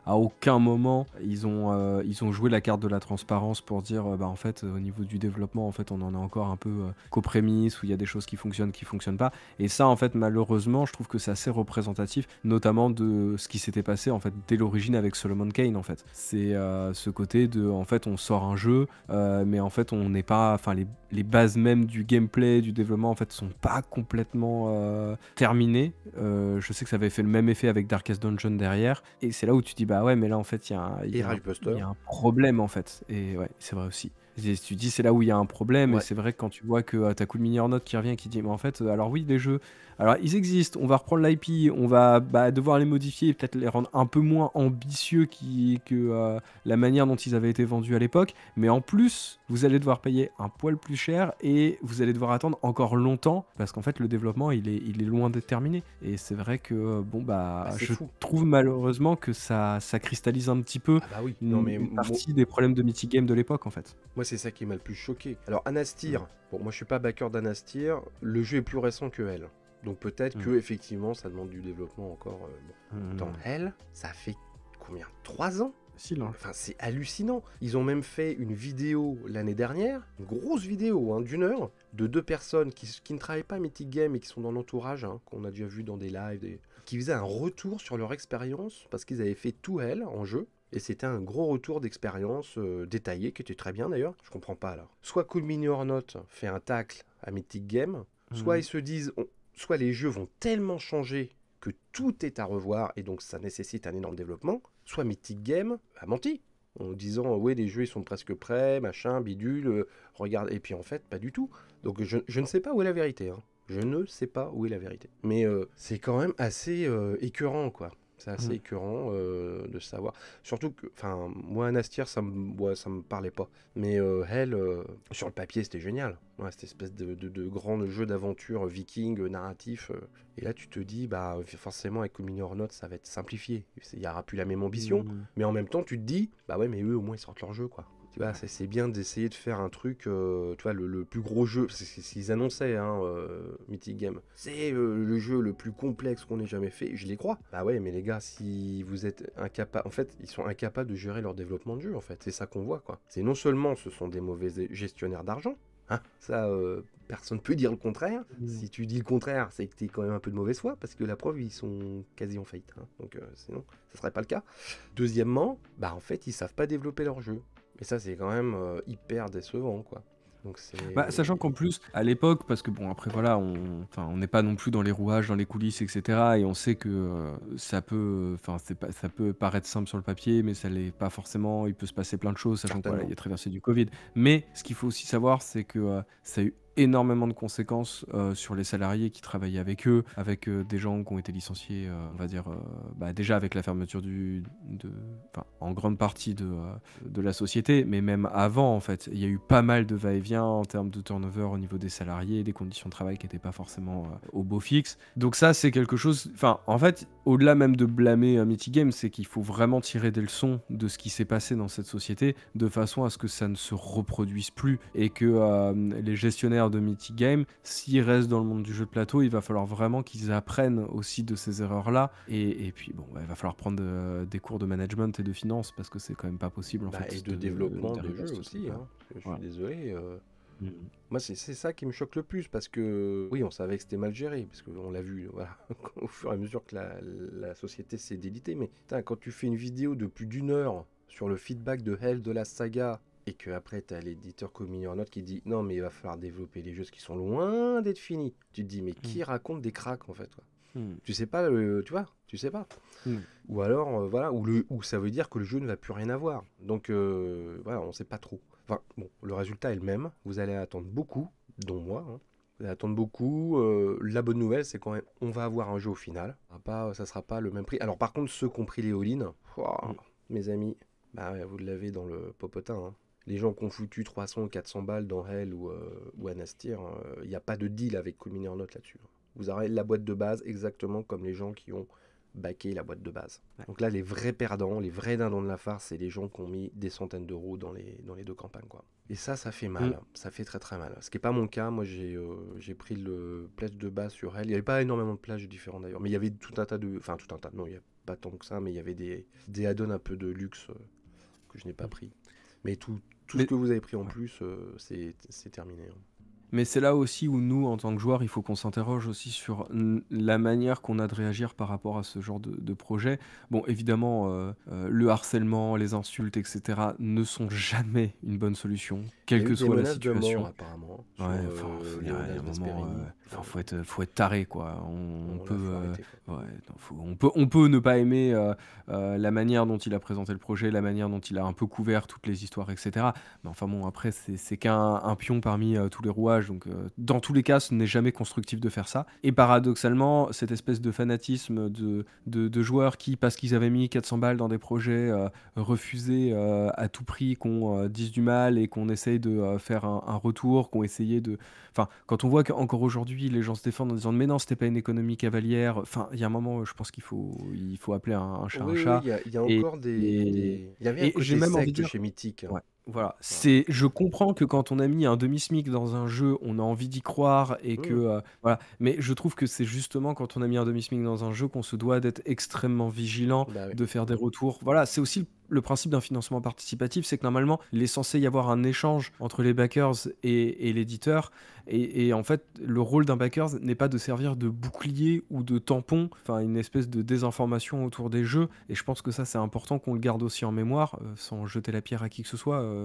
à aucun moment ils ont, joué la carte de la transparence pour dire, bah en fait, au niveau du développement, en fait, on en a encore un peu qu'aux prémices, où il y a des choses qui fonctionnent, qui fonctionnent pas. Et ça, en fait, malheureusement, je trouve que c'est assez représentatif, notamment de ce qui s'était passé, en fait, dès l'origine avec Solomon Kane, en fait. C'est ce côté de, en fait, on sort un jeu, mais en fait, on on n'est pas, enfin les, bases même du gameplay, du développement en fait sont pas complètement euh, terminées. Euh, je sais que ça avait fait le même effet avec Darkest Dungeon derrière, et c'est là où tu dis bah ouais mais là en fait il y, a un problème en fait, et ouais c'est vrai aussi. tu dis c'est là où il y a un problème. Et c'est vrai que quand tu vois que euh, t'as coup de mini note qui revient qui dit mais en fait alors oui les jeux alors, ils existent, on va reprendre l'IP, on va bah, devoir les modifier, peut-être les rendre un peu moins ambitieux qui, que euh, la manière dont ils avaient été vendus à l'époque, mais en plus, vous allez devoir payer un poil plus cher et vous allez devoir attendre encore longtemps parce qu'en fait, le développement, il est, il est loin d'être terminé. Et c'est vrai que, bon, bah, ah, je trouve malheureusement que ça, ça cristallise un petit peu ah bah oui. non, mais une partie des problèmes de Mythic Game de l'époque, en fait. Moi, c'est ça qui m'a le plus choqué. Alors, Anastir, bon, moi, je suis pas backer d'Anastir, le jeu est plus récent que elle. Donc peut-être que mm. effectivement ça demande du développement encore. Euh, mm. Dans Hell, ça fait combien? 3 ans? Enfin, c'est hallucinant. Ils ont même fait une vidéo l'année dernière, une grosse vidéo hein, d'une heure, de deux personnes qui, ne travaillent pas à Mythic Game et qui sont dans l'entourage, hein, qu'on a déjà vu dans des lives, qui faisaient un retour sur leur expérience parce qu'ils avaient fait tout Hell en jeu. Et c'était un gros retour d'expérience euh, détaillé qui était très bien d'ailleurs. Je comprends pas alors. Soit Cool Mini or Not fait un tacle à Mythic Game, soit mm. ils se disent soit les jeux vont tellement changer que tout est à revoir et donc ça nécessite un énorme développement, soit Mythic Game a menti en disant oui les jeux ils sont presque prêts, machin, bidule, euh, regarde et puis en fait pas du tout. Donc je, ne sais pas où est la vérité. Hein. Je ne sais pas où est la vérité. Mais euh, c'est quand même assez euh, écœurant quoi. C'est assez mmh. écœurant euh, de savoir. Surtout que, enfin, moi, Anastir, ça me, ça me parlait pas. Mais euh, Hell, euh, sur le papier, c'était génial. Ouais, cette espèce de, de, grand jeu d'aventure viking, narratif. et là, tu te dis, bah, forcément, avec Minor Note, ça va être simplifié. Il n'y aura plus la même ambition. Mmh. Mais en même temps, tu te dis, bah ouais, mais eux, au moins, ils sortent leur jeu, quoi c'est bien d'essayer de faire un truc, euh, tu vois, le, plus gros jeu, c'est ce qu'ils annonçaient, hein, euh, Mythic Game. C'est euh, le jeu le plus complexe qu'on ait jamais fait, je les crois. Bah ouais, mais les gars, si vous êtes incapables, en fait, ils sont incapables de gérer leur développement de jeu, en fait. C'est ça qu'on voit, quoi. C'est non seulement ce sont des mauvais gestionnaires d'argent, hein, ça, personne ne peut dire le contraire. Mmh. Si tu dis le contraire, c'est que tu es quand même un peu de mauvaise foi, parce que la preuve, ils sont quasi en faillite. Hein. Donc sinon, ça serait pas le cas. Deuxièmement, bah en fait, ils savent pas développer leur jeu. Et ça, c'est quand même euh, hyper décevant, quoi. Donc bah, sachant qu'en plus, à l'époque, parce que bon, après voilà, on on n'est pas non plus dans les rouages, dans les coulisses, etc. Et on sait que euh, ça peut, enfin, pas, ça peut paraître simple sur le papier, mais ça l'est pas forcément. Il peut se passer plein de choses, sachant qu'il y a traversé du Covid. Mais ce qu'il faut aussi savoir, c'est que euh, ça a eu énormément de conséquences euh, sur les salariés qui travaillaient avec eux, avec euh, des gens qui ont été licenciés, euh, on va dire, bah, déjà avec la fermeture du, en grande partie de, la société, mais même avant, en fait, il y a eu pas mal de va-et-vient en termes de turnover au niveau des salariés, des conditions de travail qui n'étaient pas forcément au beau fixe. Donc ça, c'est quelque chose, en fait, au-delà même de blâmer Mythic Game, c'est qu'il faut vraiment tirer des leçons de ce qui s'est passé dans cette société, de façon à ce que ça ne se reproduise plus et que les gestionnaires de Mythic Game, s'ils restent dans le monde du jeu de plateau, il va falloir vraiment qu'ils apprennent aussi de ces erreurs-là. Et, puis, bon, bah, il va falloir prendre euh, des cours de management et de finance parce que c'est quand même pas possible. En bah, fait, et de, développement de, jeu aussi. Hein, je suis désolé. Euh, mm. Moi, c'est ça qui me choque le plus parce que, oui, on savait que c'était mal géré, parce qu'on l'a vu voilà, au fur et à mesure que la, la société s'est délitée. Mais quand tu fais une vidéo de plus d'une heure sur le feedback de Hell de la saga et que après tu as l'éditeur commis en note qui dit non mais il va falloir développer les jeux qui sont loin d'être finis. Tu te dis mais qui raconte des cracks en fait toi Hmm. Tu sais pas, tu vois, tu sais pas. Hmm. Ou alors, euh, voilà, ou, le, ou ça veut dire que le jeu ne va plus rien avoir. Donc, euh, voilà, on sait pas trop. Enfin, bon, le résultat est le même. Vous allez attendre beaucoup, dont moi. Hein. Vous allez attendre beaucoup. Euh, la bonne nouvelle, c'est quand même, on va avoir un jeu au final. Ça pas, ça sera pas le même prix. Alors, par contre, ceux qui ont pris les all-in, hmm. mes amis, bah, vous l'avez dans le popotin. Hein. Les gens qui ont foutu 300 ou 400 balles dans Hell ou, ou Anastir, il n'y a pas de deal avec Communion Note là-dessus. Vous aurez la boîte de base exactement comme les gens qui ont baqué la boîte de base. Donc là, les vrais perdants, les vrais dindons de la farce, c'est les gens qui ont mis des centaines d'euros dans les, dans les deux campagnes. Quoi. Et ça, ça fait mal. Mm. Ça fait très très mal. Ce qui n'est pas mon cas. Moi, j'ai euh, pris le pledge de base sur elle. Il n'y avait pas énormément de plages différents d'ailleurs. Mais il y avait tout un tas de... Enfin, tout un tas. Non, il n'y a pas tant que ça. Mais il y avait des, des add-ons un peu de luxe euh, que je n'ai pas mm. pris. Mais tout, tout ce que vous avez pris en plus, euh, c'est terminé. Mais c'est là aussi où nous, en tant que joueurs, il faut qu'on s'interroge aussi sur la manière qu'on a de réagir par rapport à ce genre de, projet. Bon, évidemment, euh, euh, le harcèlement, les insultes, etc., ne sont jamais une bonne solution, quelle que soit la situation. apparemment. Ouais, enfin, il y a un moment, euh, faut être, faut être taré, quoi. On, peut, on peut, on peut ne pas aimer la manière dont il a présenté le projet, la manière dont il a un peu couvert toutes les histoires, etc. Mais enfin bon, après, c'est qu'un pion parmi tous les donc, euh, dans tous les cas, ce n'est jamais constructif de faire ça. Et paradoxalement, cette espèce de fanatisme de, de, joueurs qui, parce qu'ils avaient mis 400 balles dans des projets, euh, refusaient euh, à tout prix qu'on dise du mal et qu'on essaye de faire un, retour, qu'on essayait de. Enfin, quand on voit qu'encore aujourd'hui, les gens se défendent en disant Mais non, c'était pas une économie cavalière. Enfin, il y a un moment, je pense qu'il faut, il faut appeler un, chat un chat. Il y, a encore des, Il y avait un côté même envie de chez Mythique. Hein. Voilà, c'est, je comprends que quand on a mis un demi-smic dans un jeu, on a envie d'y croire et que euh, voilà. Mais je trouve que c'est justement quand on a mis un demi-smic dans un jeu qu'on se doit d'être extrêmement vigilant, bah de faire des retours. Voilà, c'est aussi le principe d'un financement participatif, c'est que normalement, il est censé y avoir un échange entre les backers et, l'éditeur. Et, en fait, le rôle d'un backer n'est pas de servir de bouclier ou de tampon, enfin une espèce de désinformation autour des jeux. Et je pense que ça, c'est important qu'on le garde aussi en mémoire, euh, sans jeter la pierre à qui que ce soit. Euh,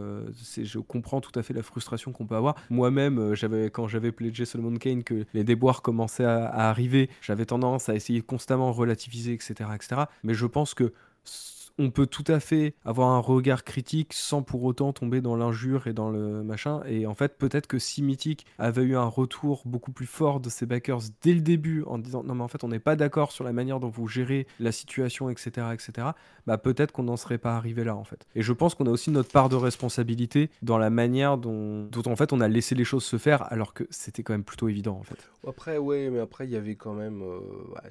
je comprends tout à fait la frustration qu'on peut avoir. Moi-même, euh, quand j'avais pledgé Solomon Kane que les déboires commençaient à, à arriver, j'avais tendance à essayer constamment relativiser, etc., etc. Mais je pense que on peut tout à fait avoir un regard critique sans pour autant tomber dans l'injure et dans le machin. Et en fait, peut-être que si Mythic avait eu un retour beaucoup plus fort de ses backers dès le début en disant non mais en fait on n'est pas d'accord sur la manière dont vous gérez la situation, etc., etc. Bah peut-être qu'on n'en serait pas arrivé là en fait. Et je pense qu'on a aussi notre part de responsabilité dans la manière dont, en fait on a laissé les choses se faire alors que c'était quand même plutôt évident en fait. Après ouais, mais après il y avait quand même euh,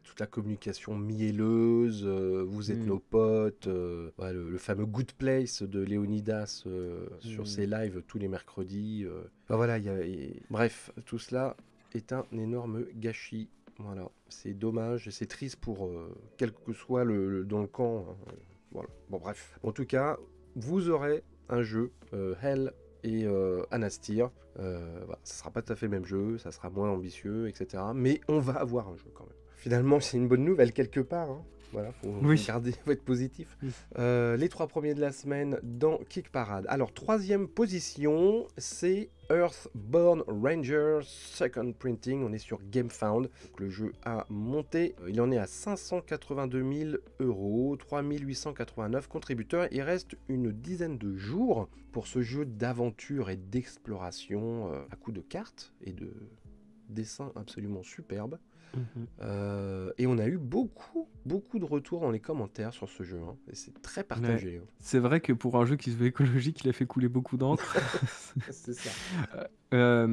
toute la communication mielleuse. Euh, vous êtes hmm. nos potes. Euh, le, fameux Good Place de Léonidas euh, sur ses mm. lives tous les mercredis. Euh. voilà, bref, tout cela est un énorme gâchis. Voilà, c'est dommage et c'est triste pour quel que soit le, dans le camp. Hein. Voilà. Bon, bref. En tout cas, vous aurez un jeu, Hell et Anastir. Voilà, ça sera pas tout à fait le même jeu, ça sera moins ambitieux, etc. Mais on va avoir un jeu quand même. Finalement, c'est une bonne nouvelle quelque part. Hein. Voilà, faut, garder, faut être positif. Euh, les trois premiers de la semaine dans Kick Parade. Alors, troisième position, c'est Earthborn Rangers Second Printing. On est sur GameFound. le jeu a monté. Il en est à 582 000 euros, 3889 contributeurs. Il reste une dizaine de jours pour ce jeu d'aventure et d'exploration euh, à coup de cartes et de dessins absolument superbes. Mhm. Euh, et on a eu beaucoup, beaucoup de retours dans les commentaires sur ce jeu. Hein. Et c'est très partagé. Hein. C'est vrai que pour un jeu qui se veut écologique, il a fait couler beaucoup d'encre. c'est ça. Euh, euh,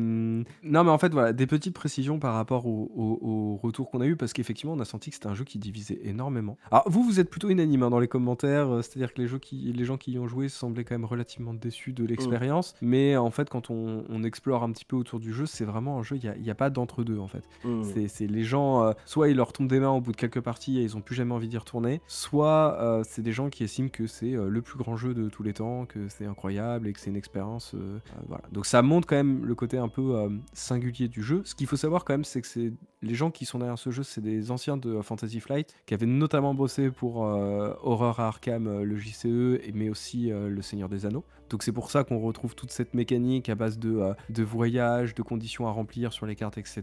non, mais en fait, voilà, des petites précisions par rapport au, au, retour qu'on a eu, parce qu'effectivement, on a senti que c'était un jeu qui divisait énormément. Alors, vous, vous êtes plutôt unanime hein, dans les commentaires, euh, c'est-à-dire que les, jeux qui, les gens qui y ont joué semblaient quand même relativement déçus de l'expérience, mm. mais en fait, quand on, explore un petit peu autour du jeu, c'est vraiment un jeu, il n'y a, pas d'entre-deux, en fait. Mm. C'est les gens, euh, soit ils leur tombent des mains au bout de quelques parties et ils ont plus jamais envie d'y retourner, soit c'est des gens qui estiment que c'est le plus grand jeu de tous les temps, que c'est incroyable et que c'est une expérience. voilà. Donc, ça montre quand même le côté un peu euh, singulier du jeu. Ce qu'il faut savoir quand même, c'est que c'est les gens qui sont derrière ce jeu, c'est des anciens de Fantasy Flight qui avaient notamment bossé pour euh, Horror Arkham, euh, le JCE, mais aussi Le Seigneur des Anneaux. Donc c'est pour ça qu'on retrouve toute cette mécanique à base de, de voyages, de conditions à remplir sur les cartes, etc.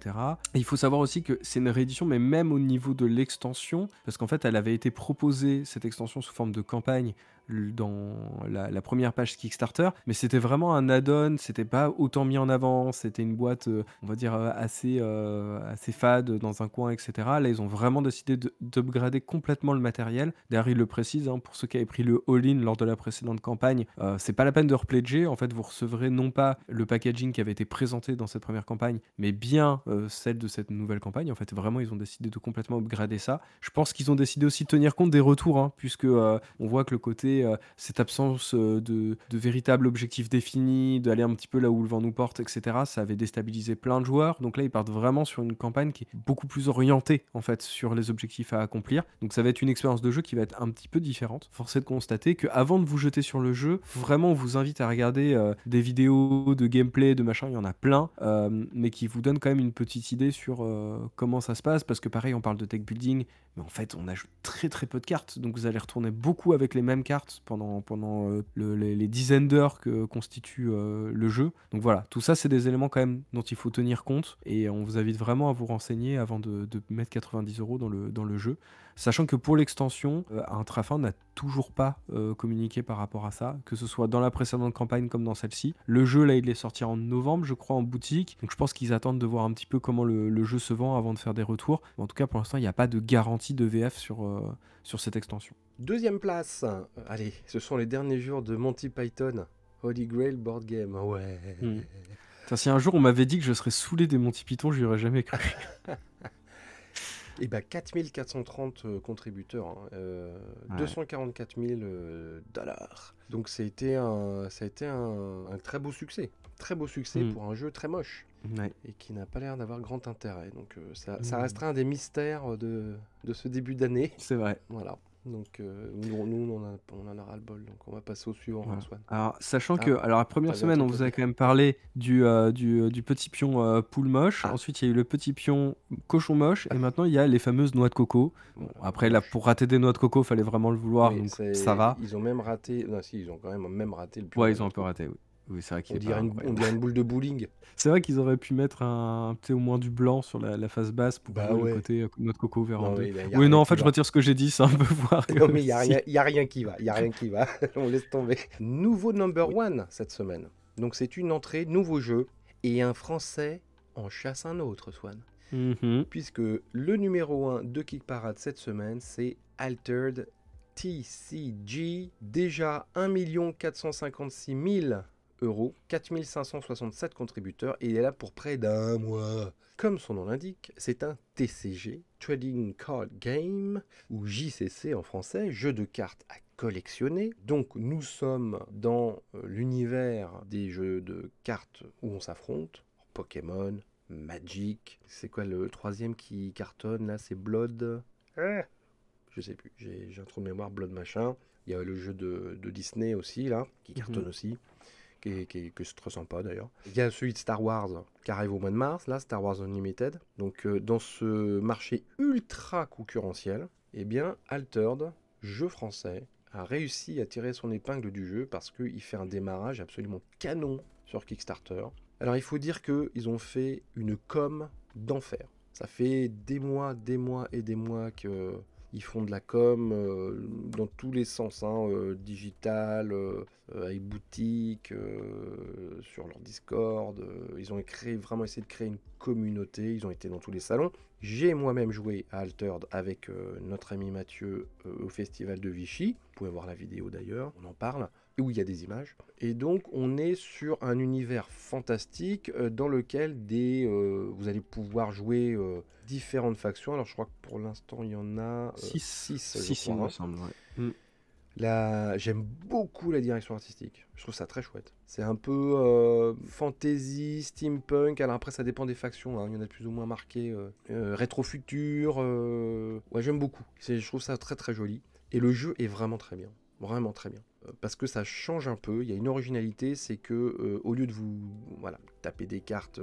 Et il faut savoir aussi que c'est une réédition, mais même au niveau de l'extension, parce qu'en fait elle avait été proposée, cette extension sous forme de campagne, dans la, première page Kickstarter, mais c'était vraiment un add-on, c'était pas autant mis en avant, c'était une boîte, euh, on va dire, euh, assez, euh, assez fade dans un coin, etc. Là, ils ont vraiment décidé d'upgrader complètement le matériel. D'ailleurs, ils le précisent, hein, pour ceux qui avaient pris le all-in lors de la précédente campagne, c'est pas la peine de repledger, en fait, vous recevrez non pas le packaging qui avait été présenté dans cette première campagne, mais bien celle de cette nouvelle campagne. En fait, vraiment, ils ont décidé de complètement upgrader ça. Je pense qu'ils ont décidé aussi de tenir compte des retours, hein, puisque on voit que le côté euh, cette absence euh, de, véritable objectif défini, d'aller un petit peu là où le vent nous porte, etc. Ça avait déstabilisé plein de joueurs. Donc là, ils partent vraiment sur une campagne qui est beaucoup plus orientée en fait sur les objectifs à accomplir. Donc ça va être une expérience de jeu qui va être un petit peu différente. Force de constater que avant de vous jeter sur le jeu, vraiment, on vous invite à regarder euh, des vidéos de gameplay, de machin. Il y en a plein, mais qui vous donnent quand même une petite idée sur comment ça se passe. Parce que pareil, on parle de tech building, mais en fait, on ajoute très très peu de cartes. Donc vous allez retourner beaucoup avec les mêmes cartes pendant, pendant euh, les, dizaines d'heures que constitue euh, le jeu. Donc voilà, tout ça, c'est des éléments quand même dont il faut tenir compte et on vous invite vraiment à vous renseigner avant de, mettre 90 euros dans le, dans le jeu. Sachant que pour l'extension, euh, Intrafin n'a toujours pas communiqué par rapport à ça, que ce soit dans la précédente campagne comme dans celle-ci. Le jeu, là, il est sorti en novembre, je crois, en boutique. Donc je pense qu'ils attendent de voir un petit peu comment le, jeu se vend avant de faire des retours. en tout cas, pour l'instant, il n'y a pas de garantie de VF sur, sur cette extension. Deuxième place, euh, allez, ce sont les derniers jours de Monty Python, Holy Grail Board Game. Ouais. Hmm. si un jour on m'avait dit que je serais saoulé des Monty Python, j'y aurais jamais cru. Et bah 4430 euh, contributeurs, 244 000 euh, dollars. Donc ça a été un, ça a été un, très beau succès. Très beau succès hmm. pour un jeu très moche. Et qui n'a pas l'air d'avoir grand intérêt. Donc ça, ça, hmm. restera un des mystères de, de ce début d'année. C'est vrai. Voilà. Donc euh, nous, on, a, on en a le bol, donc on va passer au suivant, Alors, sachant ah, que, alors la première semaine, on vous a quand même parlé du, euh, du, euh, du, petit pion poule moche. Ah. Ensuite, il y a eu le petit pion cochon moche, et maintenant il y a les fameuses noix de coco. Bon, après, là, pour rater des noix de coco, fallait vraiment le vouloir, donc ça va. Ils ont même raté, non, si, ils ont quand même même raté le. Ouais, ils ont un peu raté, oui. Oui, c'est vrai qu'il on, dirait une, on dirait une boule de bowling. C'est vrai qu'ils auraient pu mettre un, au moins du blanc sur la, face basse pour bah le côté euh, notre coco vers en deux. Oui, non, en fait, je retire ce que j'ai dit, c'est un peu voir. Non, mais il n'y a, rien, y a rien qui va. Il y a rien qui va. on laisse tomber. Nouveau number one cette semaine. Donc, c'est une entrée, nouveau jeu. Et un Français en chasse un autre, Swan. Mm-hmm. Puisque le numéro 1 de Kick Parade cette semaine, c'est Altered TCG. Déjà 1 456 000 euros, 4567 contributeurs et il est là pour près d'un mois. Comme son nom l'indique, c'est un TCG, Trading Card Game, ou JCC en français, jeu de cartes à collectionner. Donc nous sommes dans euh, l'univers des jeux de cartes où on s'affronte, Pokémon, Magic, c'est quoi le troisième qui cartonne là, c'est Blood? Ah, Je sais plus, j'ai un trou de mémoire, Blood machin. Il y a le jeu de, Disney aussi là, qui cartonne mhm. aussi qui, que je ressens pas d'ailleurs. Il y a celui de Star Wars qui arrive au mois de mars, là, Star Wars Unlimited. Donc euh, dans ce marché ultra concurrentiel, eh bien, Altered, jeu français, a réussi à tirer son épingle du jeu parce qu'il fait un démarrage absolument canon sur Kickstarter. Alors il faut dire qu'ils ont fait une com d'enfer. Ça fait des mois, des mois et des mois que ils font de la com euh, dans tous les sens, hein, euh, digital, euh, avec boutique, sur leur Discord. ils ont créé, vraiment essayé de créer une communauté. Ils ont été dans tous les salons. J'ai moi-même joué à Altered avec notre ami Mathieu au festival de Vichy. Vous pouvez voir la vidéo d'ailleurs, on en parle où il y a des images. Et donc on est sur un univers fantastique euh, dans lequel des, euh, vous allez pouvoir jouer euh, différentes factions. Alors je crois que pour l'instant il y en a 6, 6 il me hein. Mm. J'aime beaucoup la direction artistique. Je trouve ça très chouette. C'est un peu fantasy, steampunk. Alors après, ça dépend des factions. Hein. Il y en a plus ou moins marquées. rétro-futur. Ouais, j'aime beaucoup. Je trouve ça très très joli. Et le jeu est vraiment très bien. Vraiment très bien. Parce que ça change un peu. Il y a une originalité, c'est que au lieu de vous voilà, taper des cartes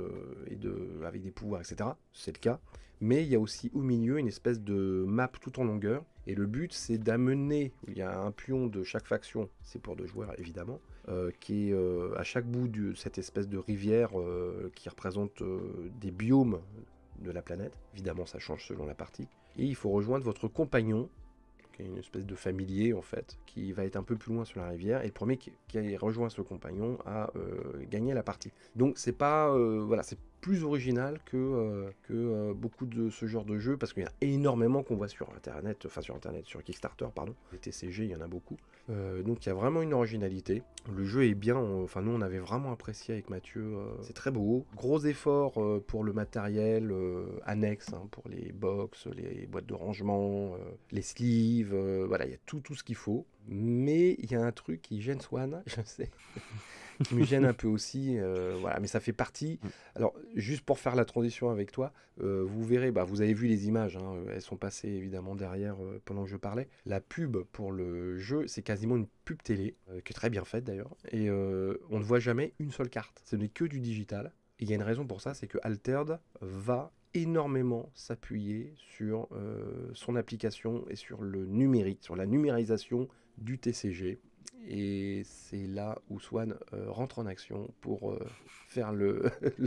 et de, avec des pouvoirs, etc., c'est le cas, mais il y a aussi au milieu une espèce de map tout en longueur. Et le but, c'est d'amener, il y a un pion de chaque faction, c'est pour deux joueurs évidemment, euh, qui est euh, à chaque bout de cette espèce de rivière euh, qui représente des biomes de la planète. Évidemment, ça change selon la partie. Et il faut rejoindre votre compagnon, une espèce de familier en fait, qui va être un peu plus loin sur la rivière. Et le premier qui, qui rejoint ce compagnon a gagné la partie. Donc c'est pas, voilà, c'est plus original que, euh, que euh, beaucoup de ce genre de jeux, parce qu'il y en a énormément qu'on voit sur Internet, enfin sur Internet, sur Kickstarter, pardon. Les TCG, il y en a beaucoup. Euh, donc il y a vraiment une originalité. Le jeu est bien, enfin nous on avait vraiment apprécié avec Mathieu. c'est très beau. Gros effort pour le matériel annexe, hein, pour les box, les boîtes de rangement, les sleeves, voilà, il y a tout, tout ce qu'il faut. Mais il y a un truc qui gêne Swan, je sais qui me gêne un peu aussi. Euh, voilà, mais ça fait partie. Mm. Alors, juste pour faire la transition avec toi, euh, vous verrez, bah, vous avez vu les images, hein, elles sont passées évidemment derrière euh, pendant que je parlais. La pub pour le jeu, c'est quasiment une pub télé, qui est très bien faite d'ailleurs, et on ne voit jamais une seule carte. Ce n'est que du digital. Et il y a une raison pour ça, c'est que Altered va énormément s'appuyer sur son application et sur le numérique, sur la numérisation du TCG. Et c'est là où Swan euh, rentre en action pour euh, faire le,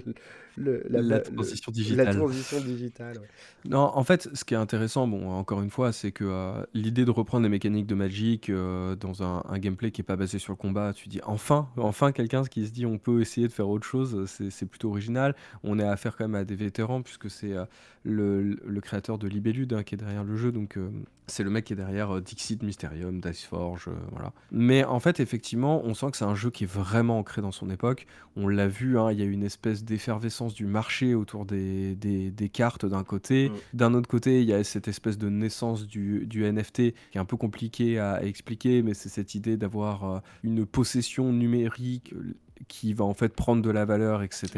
la, transition digitale. La transition digitale Non, en fait, ce qui est intéressant, bon, encore une fois, c'est que euh, l'idée de reprendre les mécaniques de Magic dans un, gameplay qui n'est pas basé sur le combat, tu dis enfin, enfin quelqu'un qui se dit on peut essayer de faire autre chose, c'est plutôt original. On est à affaire quand même à des vétérans puisque c'est le, créateur de Libellude hein, qui est derrière le jeu, donc c'est le mec qui est derrière Dixit, Mysterium, Diceforge, voilà. Mais en fait, effectivement, on sent que c'est un jeu qui est vraiment ancré dans son époque. On l'a vu, hein, il y a une espèce d'effervescence du marché autour des, des, cartes d'un côté. Mm. D'un autre côté, il y a cette espèce de naissance du, du NFT qui est un peu compliqué à, expliquer, mais c'est cette idée d'avoir euh, une possession numérique qui va en fait prendre de la valeur, etc.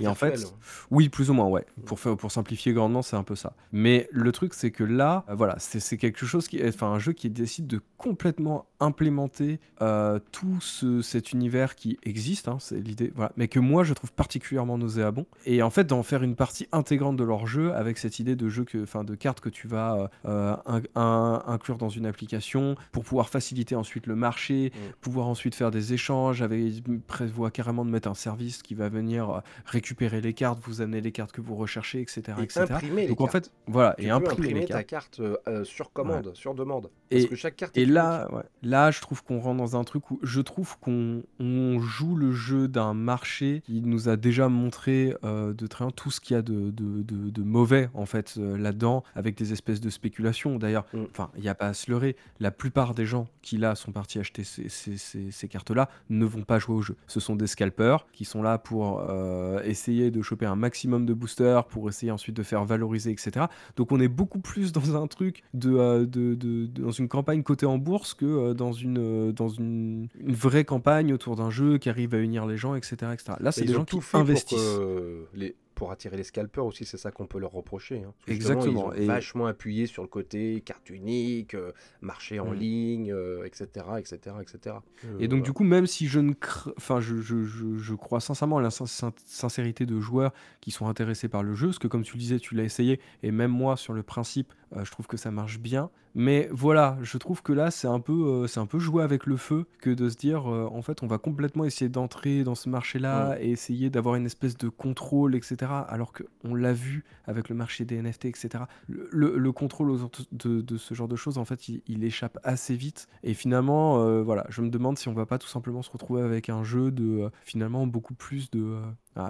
Et en fait, oui, plus ou moins, ouais. Pour, pour simplifier grandement, c'est un peu ça. Mais le truc, c'est que là, euh, voilà, c'est quelque chose qui, enfin, un jeu qui décide de complètement implémenter euh, tout ce, cet univers qui existe, hein, c'est l'idée, voilà, mais que moi je trouve particulièrement nauséabond. Et en fait, d'en faire une partie intégrante de leur jeu avec cette idée de jeu, que, enfin, de cartes que tu vas euh, inclure dans une application pour pouvoir faciliter ensuite le marché, mm. pouvoir ensuite faire des échanges avec prévoit carrément de mettre un service qui va venir euh, récupérer les cartes, vous amener les cartes que vous recherchez, etc. Et etc. imprimer Donc en fait, voilà, et imprimer, ta carte sur commande, sur demande. Parce et, que chaque carte et là, là, je trouve qu'on rentre dans un truc où je trouve qu'on joue le jeu d'un marché qui nous a déjà montré euh, de très tout ce qu'il y a de, de, de, mauvais en fait euh, là-dedans, avec des espèces de spéculations. D'ailleurs, mm. enfin, il n'y a pas à se leurrer. La plupart des gens qui là sont partis acheter ces, ces, ces, cartes-là ne vont pas jouer au jeu. Ce sont des scalpers qui sont là pour euh, essayer de choper un maximum de boosters, pour essayer ensuite de faire valoriser, etc. Donc on est beaucoup plus dans un truc de, de, de dans une campagne cotée en bourse que dans une, euh, dans une, vraie campagne autour d'un jeu qui arrive à unir les gens, etc. etc. Là, c'est des gens qui investissent. les, pour attirer les scalpers aussi, c'est ça qu'on peut leur reprocher. Hein. Exactement. Ils ont vachement appuyé sur le côté carte unique, euh, marché en mm. ligne, etc., etc., etc. et donc du coup, même si je ne, enfin, je, je, je, crois sincèrement à la sincérité de joueurs qui sont intéressés par le jeu, parce que comme tu le disais, tu l'as essayé, et même moi sur le principe, euh, je trouve que ça marche bien. Mais voilà, je trouve que là, c'est un peu, euh, c'est un peu jouer avec le feu que de se dire, en fait, on va complètement essayer d'entrer dans ce marché-là et essayer d'avoir une espèce de contrôle, etc alors qu'on l'a vu avec le marché des NFT, etc. Le, contrôle de, ce genre de choses, en fait, il, échappe assez vite. Et finalement, euh, voilà, je me demande si on va pas tout simplement se retrouver avec un jeu de euh, finalement beaucoup plus de euh,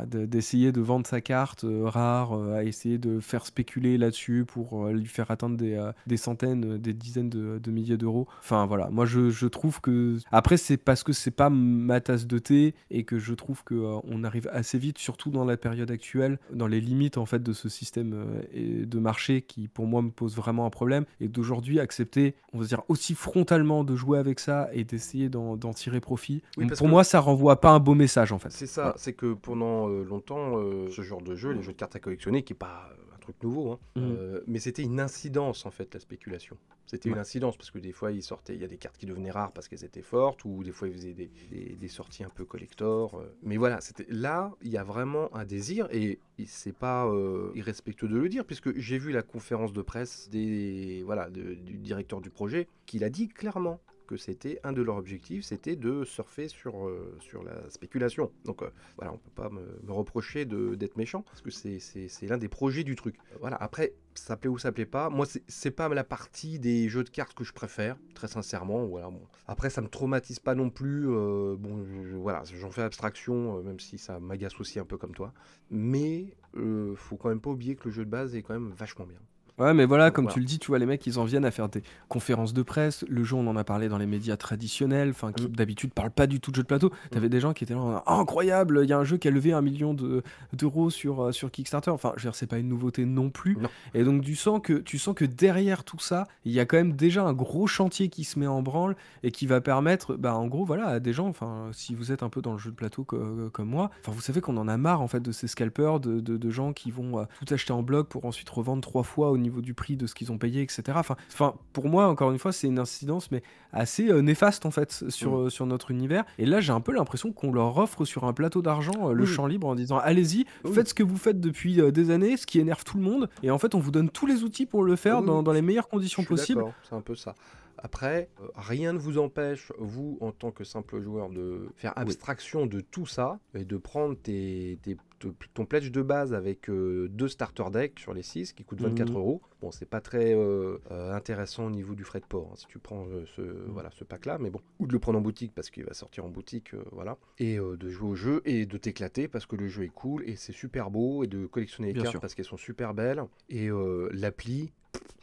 d'essayer de, vendre sa carte euh, rare, euh, à essayer de faire spéculer là-dessus pour euh, lui faire atteindre des, des centaines, des dizaines de, milliers d'euros. Enfin voilà, moi je, je, trouve que après c'est parce que c'est pas ma tasse de thé et que je trouve que on arrive assez vite, surtout dans la période actuelle, dans les limites en fait de ce système de marché qui pour moi me pose vraiment un problème et d'aujourd'hui accepter, on va dire aussi frontalement de jouer avec ça et d'essayer d'en tirer profit. pour moi ça renvoie pas un beau message en fait. C'est ça, c'est que pendant euh, longtemps, euh, ce genre de jeu, les jeux de cartes à collectionner, qui n'est pas truc nouveau, hein. Mmh. Euh, mais c'était une incidence en fait la spéculation. C'était une incidence parce que des fois il y a des cartes qui devenaient rares parce qu'elles étaient fortes ou des fois ils faisaient des, des- des sorties un peu collector. euh. Mais voilà, c'était là il y a vraiment un désir et c'est pas euh, irrespectueux de le dire puisque j'ai vu la conférence de presse des voilà de- du directeur du projet qu'il a dit clairement que c'était un de leurs objectifs, c'était de surfer sur, euh, sur la spéculation. Donc euh, voilà, on peut pas me, reprocher d'être méchant, parce que c'est- l'un des projets du truc. Voilà, après, ça plaît ou ça plaît pas, moi c'est- pas la partie des jeux de cartes que je préfère, très sincèrement. Voilà, bon. Après, ça me traumatise pas non plus, euh, bon, voilà, j'en fais abstraction, même si ça m'agace aussi un peu comme toi. Mais euh, faut quand même pas oublier que le jeu de base est quand même vachement bien. Ouais, mais voilà, comme Voilà. tu le dis, tu vois, les mecs, ils en viennent à faire des conférences de presse. Le jeu, on en a parlé dans les médias traditionnels, enfin, qui Mm. d'habitude parlent pas du tout de jeux de plateau. T'avais des gens qui étaient là, Ah, incroyable, il y a un jeu qui a levé un million de- d'euros sur, euh, sur Kickstarter. Enfin, je veux dire, c'est pas une nouveauté non plus. Non. Et donc, tu sens, que, tu sens que derrière tout ça, il y a quand même déjà un gros chantier qui se met en branle et qui va permettre, bah, en gros, voilà, à des gens, enfin, si vous êtes un peu dans le jeu de plateau co- comme moi, enfin, vous savez qu'on en a marre, en fait, de ces scalpers, de, de- de gens qui vont euh, tout acheter en bloc pour ensuite revendre trois fois au niveau du prix de ce qu'ils ont payé, etc. Enfin, enfin, pour moi, encore une fois, c'est une incidence, mais assez euh, néfaste, en fait, sur, Mm. euh, sur notre univers. Et là, j'ai un peu l'impression qu'on leur offre sur un plateau d'argent euh, le Oui. champ libre en disant, allez-y, Oui. faites ce que vous faites depuis euh, des années, ce qui énerve tout le monde. Et en fait, on vous donne tous les outils pour le faire Oui, dans, dans les meilleures conditions possibles. C'est un peu ça. Après, euh, rien ne vous empêche, vous, en tant que simple joueur, de faire abstraction de tout ça et de prendre tes, tes- te- ton pledge de base avec euh, deux starter decks sur les 6 qui coûtent 24 Mhm. euros. Bon, c'est pas très euh, intéressant au niveau du frais de port hein, si tu prends euh, ce, Mhm. voilà, ce pack-là, mais bon. Ou de le prendre en boutique parce qu'il va sortir en boutique, voilà. Et de jouer au jeu et de t'éclater parce que le jeu est cool et c'est super beau et de collectionner les Bien cartes sûr. parce qu'elles sont super belles. Et l'appli,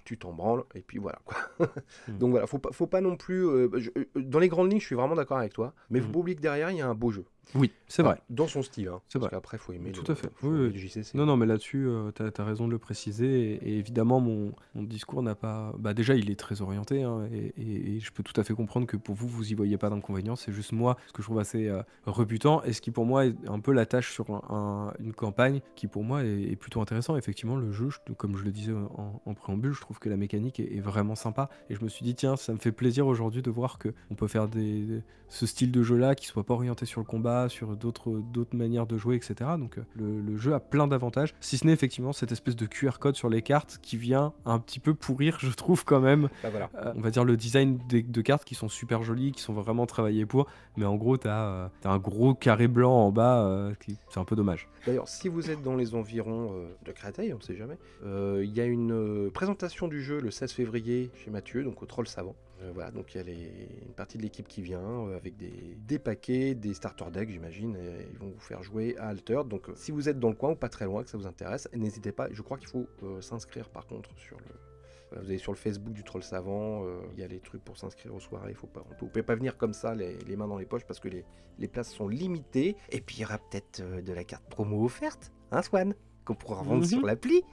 tu t'en branles et puis voilà quoi. Donc voilà, faut pas, faut pas non plus. euh, je- euh, dans les grandes lignes, je suis vraiment d'accord avec toi, mais faut Mm. pas oublier que derrière, il y a un beau jeu. Oui, c'est vrai. Dans son style, hein, C'est vrai. qu'après, faut aimer Tout le, à fait. faut Oui, aimer oui. le JCC. Non, non, mais là-dessus, euh, t'as as raison de le préciser. Et, et évidemment, mon, mon discours n'a pas. Bah, déjà, il est très orienté. hein, et, et- et je peux tout à fait comprendre que pour vous, vous y voyez pas d'inconvénient. C'est juste moi, ce que je trouve assez euh, rebutant. Et ce qui, pour moi, est un peu la tâche sur un- un- une campagne qui, pour moi, est, est plutôt intéressant. Effectivement, le jeu, je- comme je le disais en, en préambule, je trouve que la mécanique est, est vraiment sympa. Et je me suis dit, tiens, ça me fait plaisir aujourd'hui de voir que on peut faire des- ce style de jeu-là qui soit pas orienté sur le combat, sur d'autres manières de jouer, etc. Donc euh, le, le jeu a plein d'avantages, si ce n'est effectivement cette espèce de QR code sur les cartes qui vient un petit peu pourrir, je trouve quand même, Bah, voilà. euh, on va dire le design des, de cartes qui sont super jolies, qui sont vraiment travaillées pour, mais en gros t'as euh, t'as un gros carré blanc en bas, euh, c'est un peu dommage. D'ailleurs, si vous êtes dans les environs euh, de Créteil, on ne sait jamais, euh, il y a une euh, présentation du jeu le 16 février chez Mathieu, donc au Troll Savant. Euh, voilà, donc il y a les- une partie de l'équipe qui vient euh, avec des, des paquets, des starter decks, j'imagine, et ils vont vous faire jouer à Altered. Donc euh, si vous êtes dans le coin ou pas très loin, que ça vous intéresse, n'hésitez pas. Je crois qu'il faut s'inscrire par contre sur le. vous allez sur le Facebook du Troll Savant, euh, il y a les trucs pour s'inscrire aux soirées. Faut pas, on peut, vous pouvez pas venir comme ça, les, les mains dans les poches, parce que les, les places sont limitées. Et puis il y aura peut-être euh, de la carte promo offerte, hein Swan Qu'on pourra vendre Mhm. sur l'appli.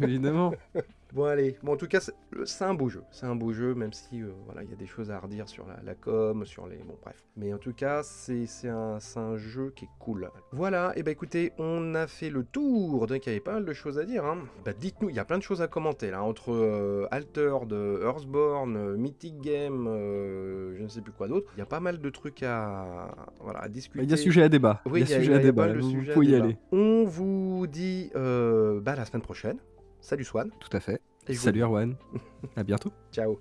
Évidemment. Bon allez, bon en tout cas c'est c'est un beau jeu, c'est un beau jeu même si euh, voilà il y a des choses à redire sur la, la com, sur les bon bref. Mais en tout cas c'est un, un jeu qui est cool. Voilà, et bah écoutez on a fait le tour, donc il y avait pas mal de choses à dire. Hein. Bah dites-nous, il y a plein de choses à commenter là entre euh, Altered, Earthborn, euh, Mythic Game, euh, je ne sais plus quoi d'autre. Il y a pas mal de trucs à voilà à discuter. Il y a sujet à débat. Oui, il y a sujet à débat. de Vous, pouvez y aller. On vous dit euh, bah, la semaine prochaine. Salut Swan. Tout à fait. Et Salut Erwan. à bientôt. Ciao.